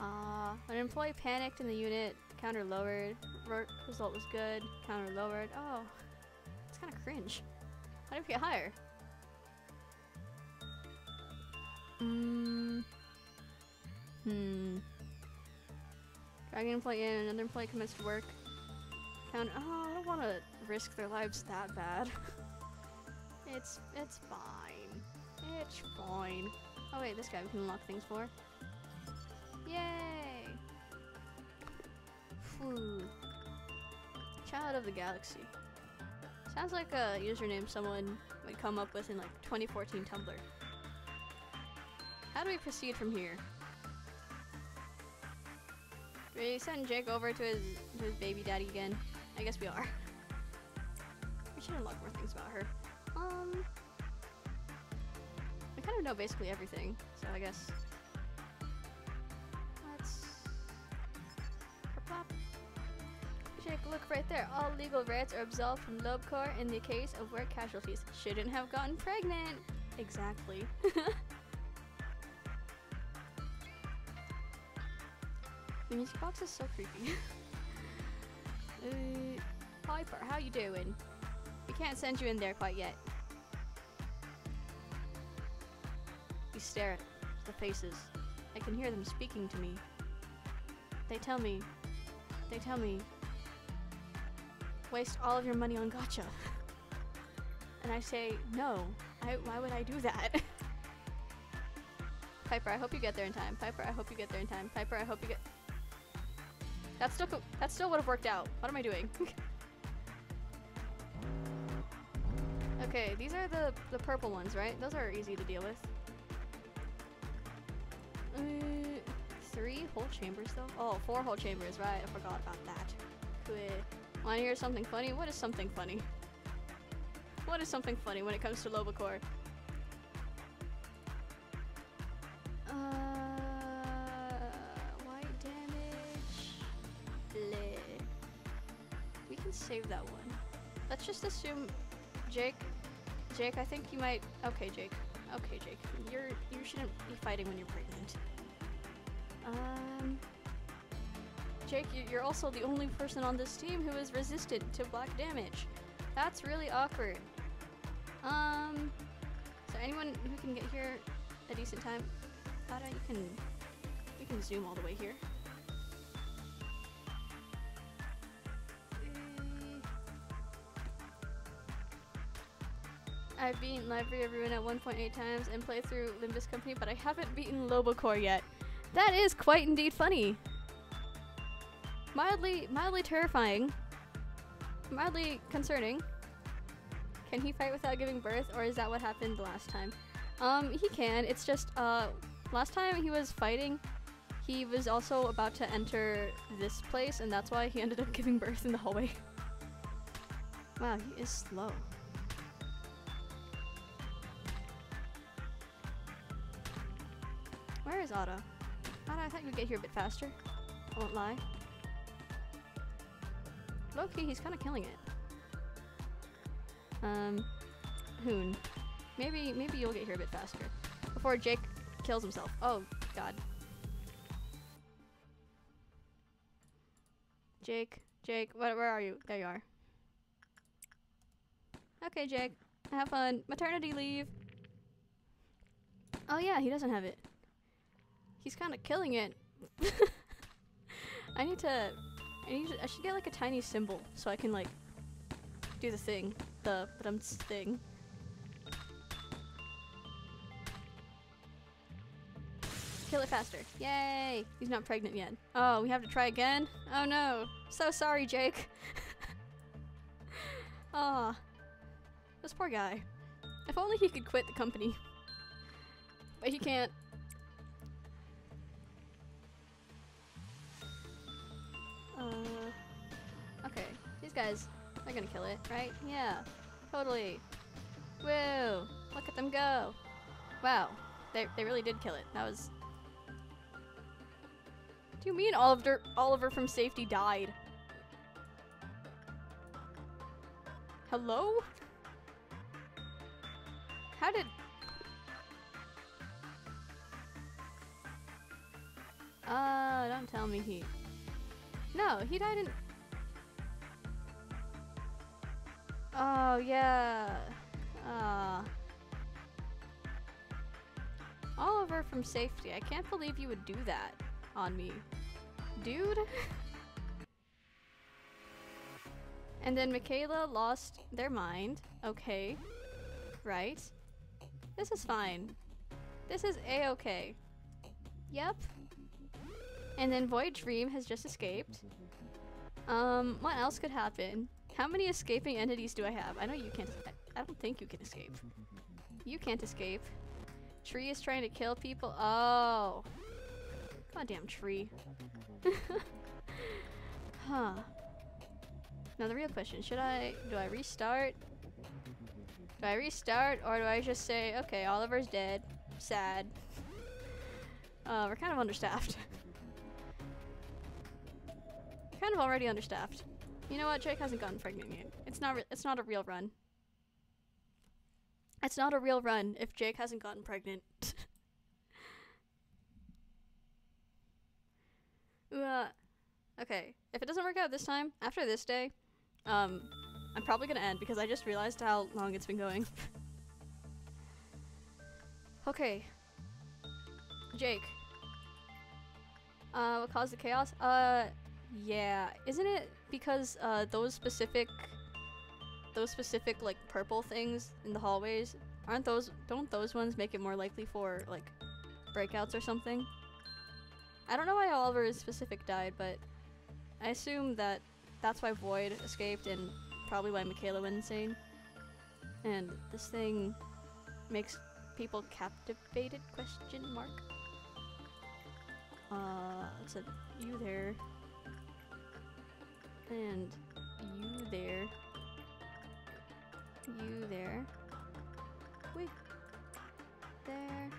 Uh, an employee panicked in the unit, counter lowered. Work result was good, counter lowered. Oh, it's kind of cringe. How do we get higher? Mm. Hmm. An employee in, another employee commenced to work. Count. Oh, I don't want to risk their lives that bad. (laughs) it's it's fine. It's fine. Oh wait, this guy we can unlock things for. Yay! Phew. Child of the Galaxy. Sounds like a username someone would come up with in like 2014 Tumblr. How do we proceed from here? We send Jake over to his to his baby daddy again. I guess we are. We should unlock more things about her. Um, we kind of know basically everything, so I guess. Let's. Jake, look right there. All legal rights are absolved from Lobocor in the case of work casualties. Shouldn't have gotten pregnant. Exactly. (laughs) the music box is so creepy. (laughs) uh, Piper, how you doing? We can't send you in there quite yet. We stare at the faces. I can hear them speaking to me. They tell me, they tell me, waste all of your money on gacha. (laughs) And I say, no, I, why would I do that? (laughs) Piper, I hope you get there in time. Piper, I hope you get there in time. Piper, I hope you get. That still co- that still would have worked out. What am I doing? (laughs) okay, these are the the purple ones, right? Those are easy to deal with. Uh, three whole chambers though. Oh, four whole chambers, right? I forgot about that. Want to hear something funny? What is something funny? What is something funny when it comes to Lobocor? Assume Jake. Jake, I think you might. Okay, Jake. Okay, Jake. You're you shouldn't be fighting when you're pregnant. Um. Jake, you- you're also the only person on this team who is resistant to black damage. That's really awkward. Um, so anyone who can get here a decent time, Ada, you can you can zoom all the way here. I've beaten Library of Ruin at 1.8 times and played through Limbus Company, but I haven't beaten Lobocor yet. That is quite indeed funny. Mildly, mildly terrifying. Mildly concerning. Can he fight without giving birth, or is that what happened the last time? Um, he can. It's just, uh, last time he was fighting, he was also about to enter this place, and that's why he (laughs) ended up giving birth in the hallway. wow, he is slow. Where is Otto? Otto, I thought you would get here a bit faster. I won't lie. Loki, he's kind of killing it. Um, Hoon. Maybe, maybe you'll get here a bit faster. Before Jake kills himself. Oh, God. Jake, Jake, where, where are you? There you are. Okay, Jake. Have fun. Maternity leave. Oh yeah, he doesn't have it. He's kind of killing it. (laughs) I need to I need to, I should get like a tiny symbol so I can like do the thing, the but thing. Kill it faster. Yay! He's not pregnant yet. Oh, we have to try again? Oh no. So sorry, Jake. (laughs) Ah, this poor guy. If only he could quit the company. But he can't. Uh, okay, these guys, they're gonna kill it, right? Yeah, totally. Whoa, look at them go. Wow, they, they really did kill it. That was... Do you mean Oliver, Oliver from Safety died? Hello? How did... Uh, don't tell me he... No, he died in... Oh, yeah. Uh... Oliver from safety. I can't believe you would do that on me. Dude? (laughs) and then Michaela lost their mind. Okay. Right. This is fine. This is a-okay. Yep. And then Void Dream has just escaped. Um, what else could happen? How many escaping entities do I have? I know you can't. I, I don't think you can escape. You can't escape. Tree is trying to kill people. Oh. Goddamn tree. (laughs) huh. Now the real question, should I, do I restart? Do I restart or do I just say, okay, Oliver's dead. Sad. Uh, we're kind of understaffed. (laughs) kind of already understaffed. You know what? Jake hasn't gotten pregnant yet. It's not. it's not a real run. It's not a real run if Jake hasn't gotten pregnant. (laughs) uh, okay. If it doesn't work out this time, after this day, um, I'm probably gonna end because I just realized how long it's been going. (laughs) okay. Jake. Uh, what caused the chaos? Uh, yeah. Isn't it because, uh, those specific those specific like purple things in the hallways aren't those don't those ones make it more likely for like breakouts or something? I don't know why oliver's specific died but i assume that that's why void escaped and probably why michaela went insane. And this thing makes people captivated question mark? Uh it's a you there and you there you there. Wait. There.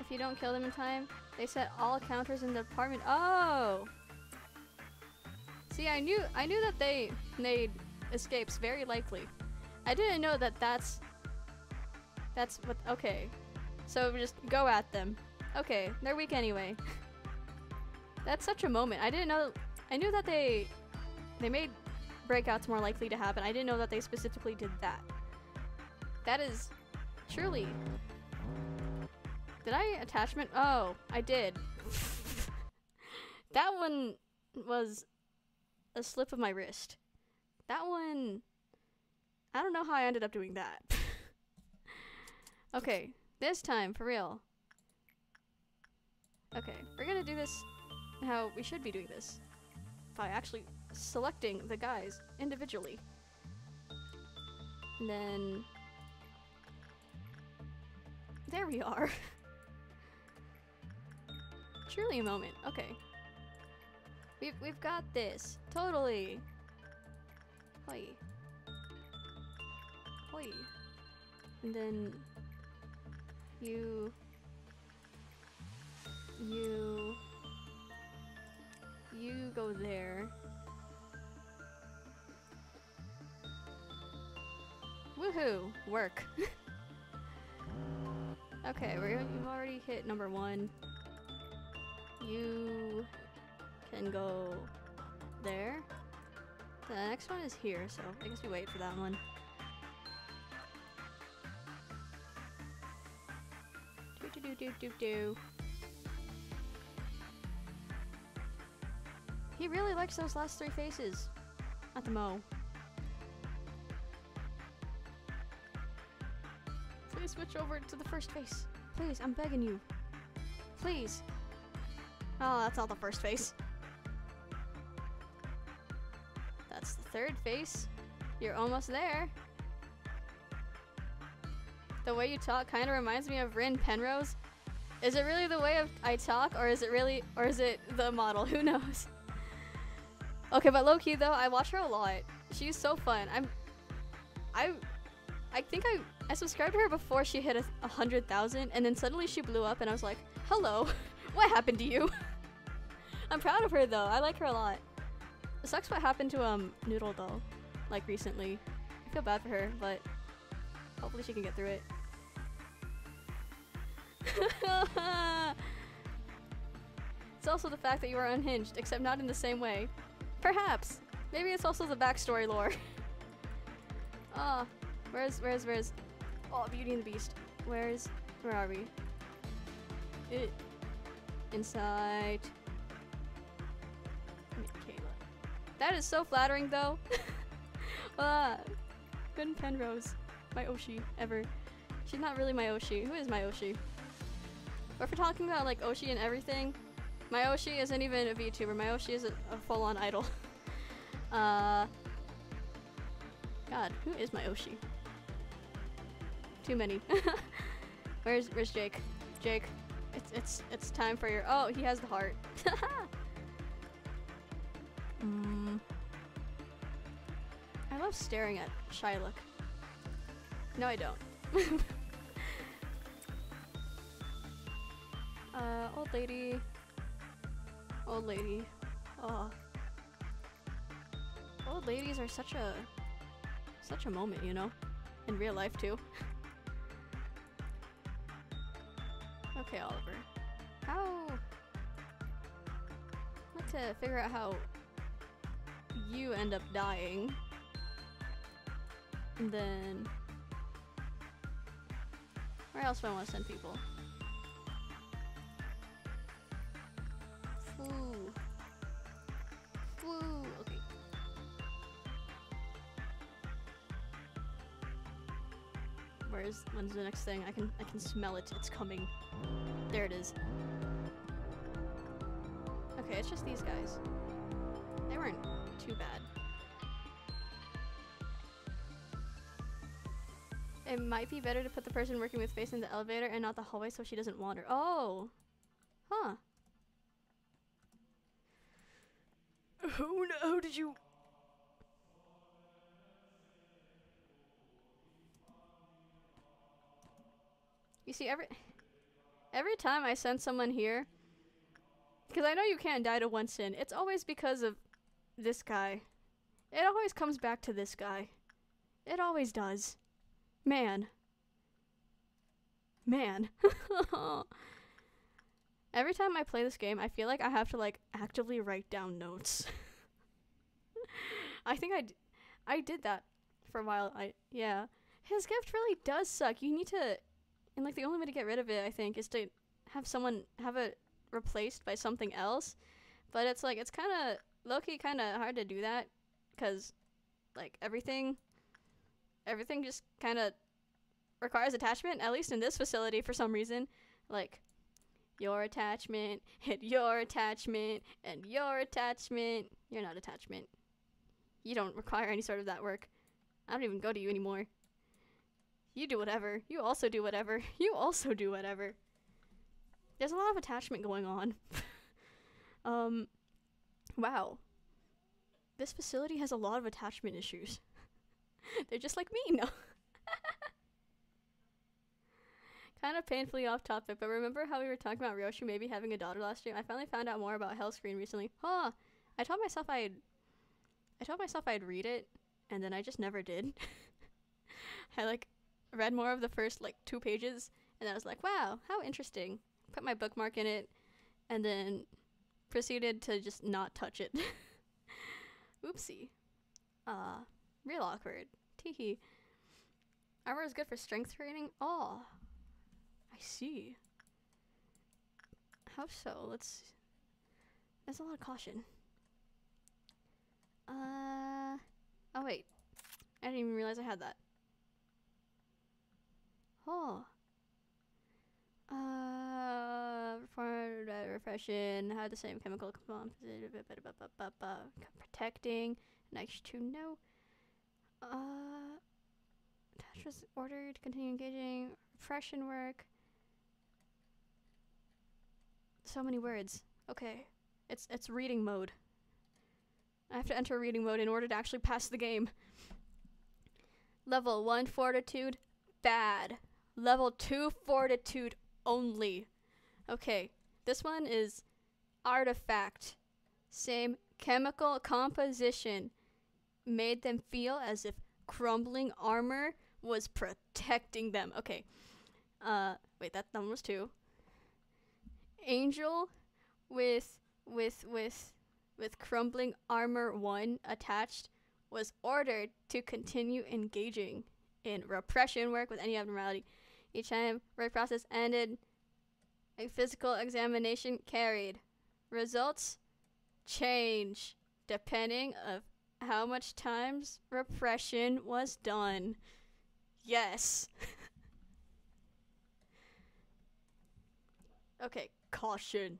If you don't kill them in time, they set all counters in the apartment. Oh! See, I knew I knew that they made escapes very likely. I didn't know that that's that's what okay. So just go at them. Okay, they're weak anyway. (laughs) that's such a moment. I didn't know I knew that they they made breakouts more likely to happen. I didn't know that they specifically did that. That is truly. Did I attachment? Oh, I did. (laughs) that one was a slip of my wrist. That one, I don't know how I ended up doing that. (laughs) okay, this time, for real. Okay, we're gonna do this how we should be doing this. By actually selecting the guys individually. And then there we are. (laughs) Truly a moment. Okay. We've we've got this. Totally. Hoi. Hoi. And then you you you go there. Woohoo! Work. (laughs) okay, we're you've already hit number one. You can go there. The next one is here, so I guess we wait for that one. Do do do do do do. He really likes those last three faces at the mo. Please switch over to the first face. Please, I'm begging you. Please. Oh, that's not the first face. That's the third face. You're almost there. The way you talk kind of reminds me of Rin Penrose. Is it really the way of I talk, or is it really, or is it the model? (laughs) Who knows? Okay, but low key though, I watch her a lot. She's so fun. I'm, I, I think I I subscribed to her before she hit a, a hundred thousand, and then suddenly she blew up, and I was like, hello, (laughs) what happened to you? (laughs) I'm proud of her though. I like her a lot. It sucks what happened to um Noodle though, like recently. I feel bad for her, but hopefully she can get through it. (laughs) it's also the fact that you are unhinged, except not in the same way. Perhaps. Maybe it's also the backstory lore. (laughs) Ah, where's where's where's Oh Beauty and the Beast. Where's where are we? It inside. That is so flattering though. (laughs) ah good Penrose. My Oshi ever. She's not really my Oshi. Who is my Oshi? But if we're talking about like Oshi and everything, my Oshi isn't even a VTuber. My Oshi is a, a full-on idol. (laughs) uh, God, who is my Oshi? Too many. (laughs) where's Where's Jake? Jake, it's it's it's time for your. Oh, he has the heart. (laughs) mm. I love staring at Shylock. No, I don't. uh, old lady. Old lady. Oh. Old ladies are such a such a moment, you know? In real life too. (laughs) okay, Oliver. How I'd like to figure out how you end up dying. And then where else do I want to send people? Foo. Okay. Where's when's the next thing? I can I can smell it. It's coming. There it is. Okay, it's just these guys. They weren't too bad. It might be better to put the person working with face in the elevator and not the hallway so she doesn't wander. Oh. Huh. Oh who did you... You see, every... Every time I send someone here... Because I know you can't die to one sin. It's always because of this guy. It always comes back to this guy. It always does. Man. Man. (laughs) Every time I play this game, I feel like I have to like actively write down notes. (laughs) I think I, d- I did that for a while. I yeah. His gift really does suck. You need to, and like the only way to get rid of it, I think, is to have someone have it replaced by something else. But it's like it's kind of low key, kind of hard to do that, cause like everything everything just kind of requires attachment at least in this facility for some reason like your attachment (laughs) hit your attachment and your attachment. You're not attachment. You don't require any sort of that work. I don't even go to you anymore. You do whatever. You also do whatever. (laughs) You also do whatever. There's a lot of attachment going on. (laughs) Um wow. This facility has a lot of attachment issues. They're just like me, no. Kind of painfully off topic, but remember how we were talking about Ryoshu maybe having a daughter last stream? I finally found out more about Hellscreen recently. Huh. I told myself I'd I told myself I'd read it, and then I just never did. (laughs) I like read more of the first like two pages, and I was like, wow, how interesting. Put my bookmark in it, and then proceeded to just not touch it. (laughs) Oopsie. Uh, Real awkward. Teehee. Armor is good for strength training? Oh. I see. How so? Let's... There's a lot of caution. Uh... Oh, wait. I didn't even realize I had that. Oh. Uh, refreshing, had the same chemical composition, protecting, nice to no. Uh, was ordered to continue engaging. Repression work. So many words. Okay, it's it's reading mode. I have to enter reading mode in order to actually pass the game. Level one fortitude, bad. Level two fortitude only. Okay, this one is artifact. Same chemical composition made them feel as if crumbling armor was protecting them. Okay. Uh wait, that number was two. Angel with with with with crumbling armor 1 attached was ordered to continue engaging in repression work with any abnormality. Each time work process ended, a physical examination carried. Results change depending of how much times repression was done. Yes. (laughs) okay, caution.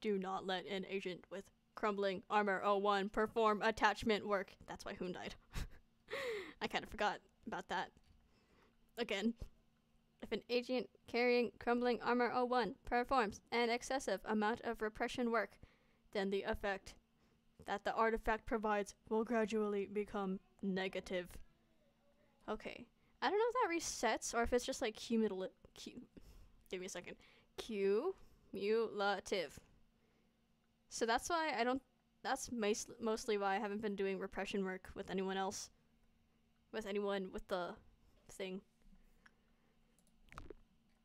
Do not let an agent with crumbling armor 01 perform attachment work. That's why Hoon died. (laughs) I kind of forgot about that. Again, if an agent carrying crumbling armor 01 performs an excessive amount of repression work, then the effect that the artifact provides will gradually become negative. Okay. I don't know if that resets or if it's just like cumulative. Cu- give me a second. Cumulative. So that's why I don't. That's mostly why I haven't been doing repression work with anyone else. With anyone with the thing.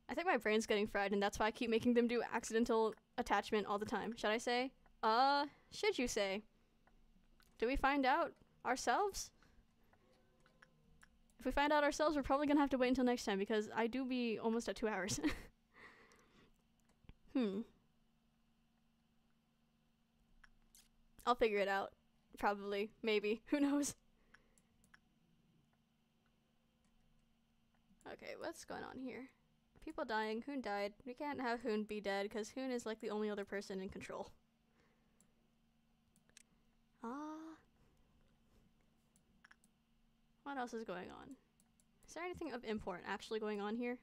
I think my brain's getting fried, and that's why I keep making them do accidental attachment all the time. Should I say? Uh, should you say? Do we find out ourselves? If we find out ourselves, we're probably gonna have to wait until next time because I do be almost at two hours. (laughs) hmm. I'll figure it out. Probably. Maybe. (laughs) Who knows? Okay, what's going on here? People dying. Hoon died. We can't have Hoon be dead because Hoon is like the only other person in control. Ah. What else is going on? Is there anything of import actually going on here?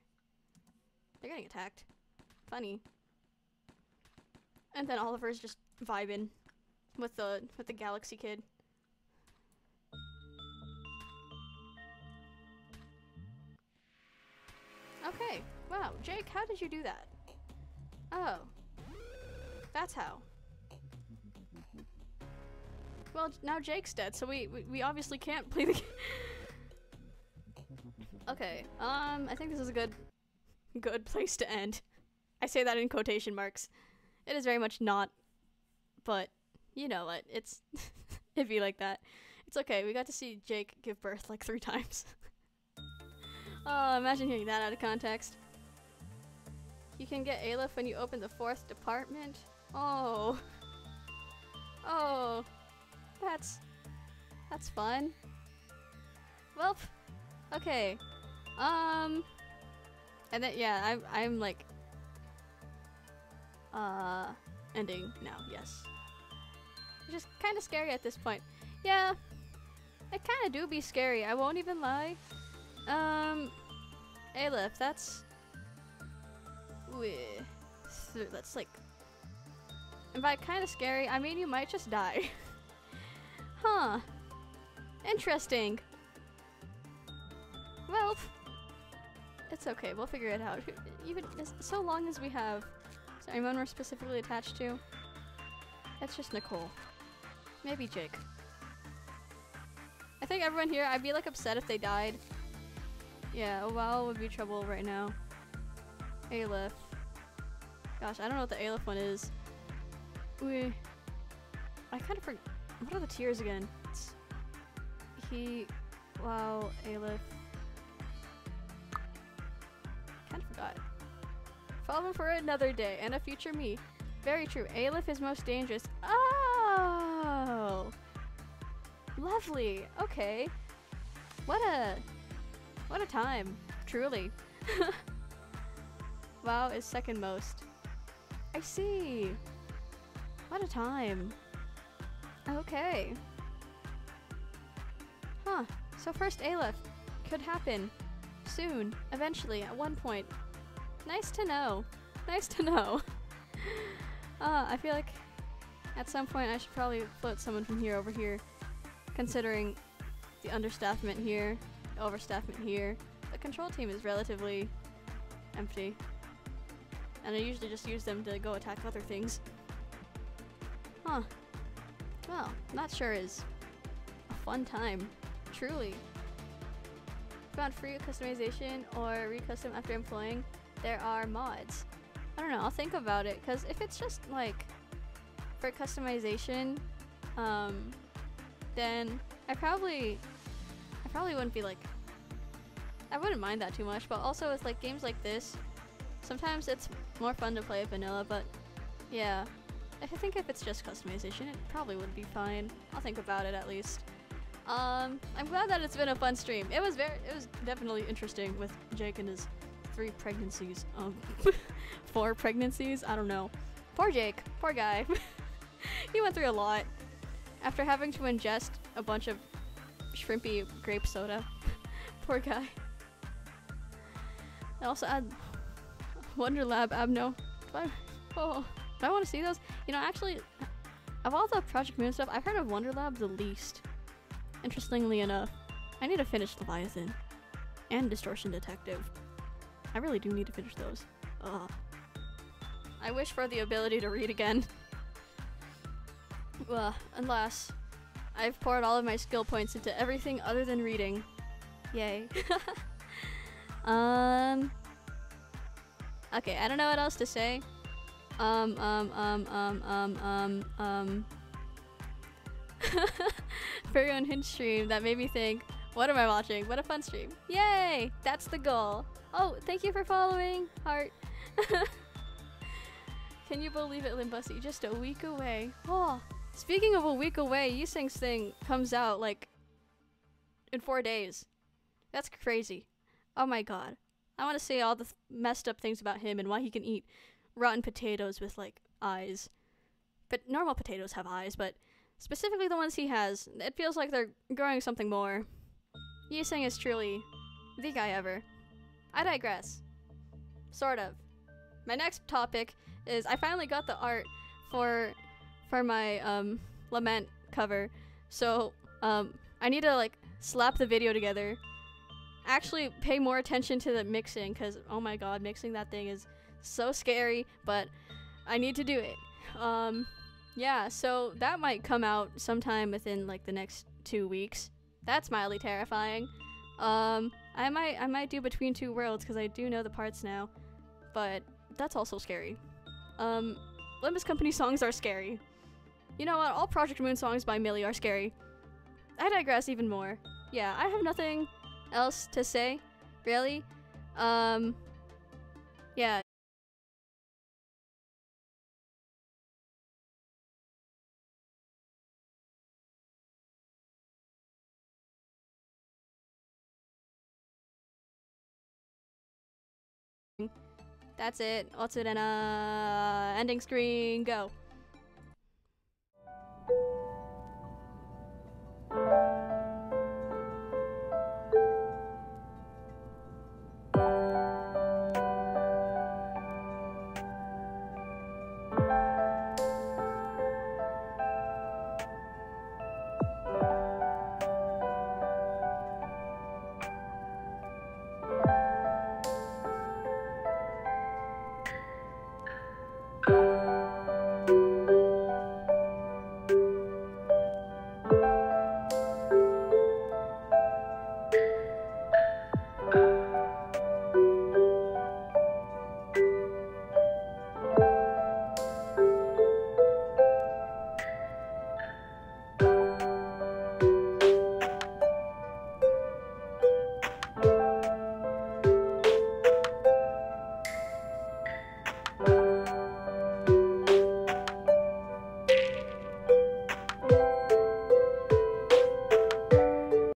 They're getting attacked. Funny. And then Oliver's just vibing with the with the galaxy kid. Okay. Wow, Jake, how did you do that? Oh. That's how. Well, now Jake's dead, so we, we, we obviously can't play the game. (laughs) okay, um, I think this is a good, good place to end. I say that in quotation marks. It is very much not, but you know what, it's, (laughs) it'd be like that. It's okay, we got to see Jake give birth like three times. (laughs) oh, imagine hearing that out of context. You can get Aleph when you open the fourth department. Oh. Oh. That's that's fun. Well, okay. Um, and then yeah, I'm I'm like uh ending now. Yes, which is kind of scary at this point. Yeah, it kind of do be scary. I won't even lie. Um, Aleph, that's that's like and by kind of scary, I mean you might just die. (laughs) Huh. Interesting. Well, it's okay. We'll figure it out. (laughs) Even as, so long as we have is there anyone we're specifically attached to? That's just Nicole. Maybe Jake. I think everyone here, I'd be like upset if they died. Yeah, Oval would be trouble right now. Aleph. Gosh, I don't know what the Aleph one is. We. I kind of forgot. What are the tiers again? It's he, WAW, Aleph. Kind of forgot. Follow for another day and a future me. Very true. Aleph is most dangerous. Oh, lovely. Okay. What a, what a time. Truly. (laughs) WAW is second most. I see. What a time. Okay. Huh. So first Aleph could happen soon, eventually, at one point. Nice to know. Nice to know. (laughs) uh, I feel like at some point I should probably float someone from here over here, considering the understaffment here, the overstaffment here. The control team is relatively empty. And I usually just use them to go attack other things. Huh. Well, not sure is a fun time. Truly. Found free customization or recustom after employing, there are mods. I don't know, I'll think about it, because if it's just like for customization, um, then I probably, I probably wouldn't be like, I wouldn't mind that too much, but also with like games like this, sometimes it's more fun to play vanilla, but yeah, I think if it's just customization, it probably would be fine. I'll think about it at least. Um, I'm glad that it's been a fun stream. It was very, it was definitely interesting with Jake and his three pregnancies. Um, (laughs) four pregnancies? I don't know. Poor Jake. Poor guy. (laughs) he went through a lot. After having to ingest a bunch of shrimpy grape soda. (laughs) poor guy. I also add Wonder Lab Abno. I, oh, do I want to see those? You know, actually, of all the Project Moon stuff, I've heard of Wonder Lab the least. Interestingly enough, I need to finish Leviathan and Distortion Detective. I really do need to finish those. Ugh. I wish for the ability to read again. (laughs) well, alas, I've poured all of my skill points into everything other than reading. Yay. (laughs) um. Okay, I don't know what else to say. Um, um, um, um, um, um, um. (laughs) Very unhinged stream that made me think, what am I watching? What a fun stream. Yay! That's the goal. Oh, thank you for following, Heart. (laughs) Can you believe it, Limbussy? Just a week away. Oh, speaking of a week away, Yi Sang's thing comes out like in four days. That's crazy. Oh my god. I want to say all the th- messed up things about him and why he can eat rotten potatoes with like eyes. But normal potatoes have eyes, but specifically the ones he has, it feels like they're growing something more. Yi Sang is truly the guy ever. I digress. Sort of. My next topic is I finally got the art for for my um lament cover. So um I need to like slap the video together. Actually pay more attention to the mixing cuz oh my god, mixing that thing is so scary, but I need to do it. Um yeah, so that might come out sometime within like the next 2 weeks. That's mildly terrifying. Um I might I might do Between Two Worlds cuz I do know the parts now. But that's also scary. Um, Limbus Company songs are scary. You know what? All Project Moon songs by Mili are scary. I digress even more. Yeah, I have nothing else to say, really. Um, yeah. That's it. Otsurena. Uh, ending screen. Go.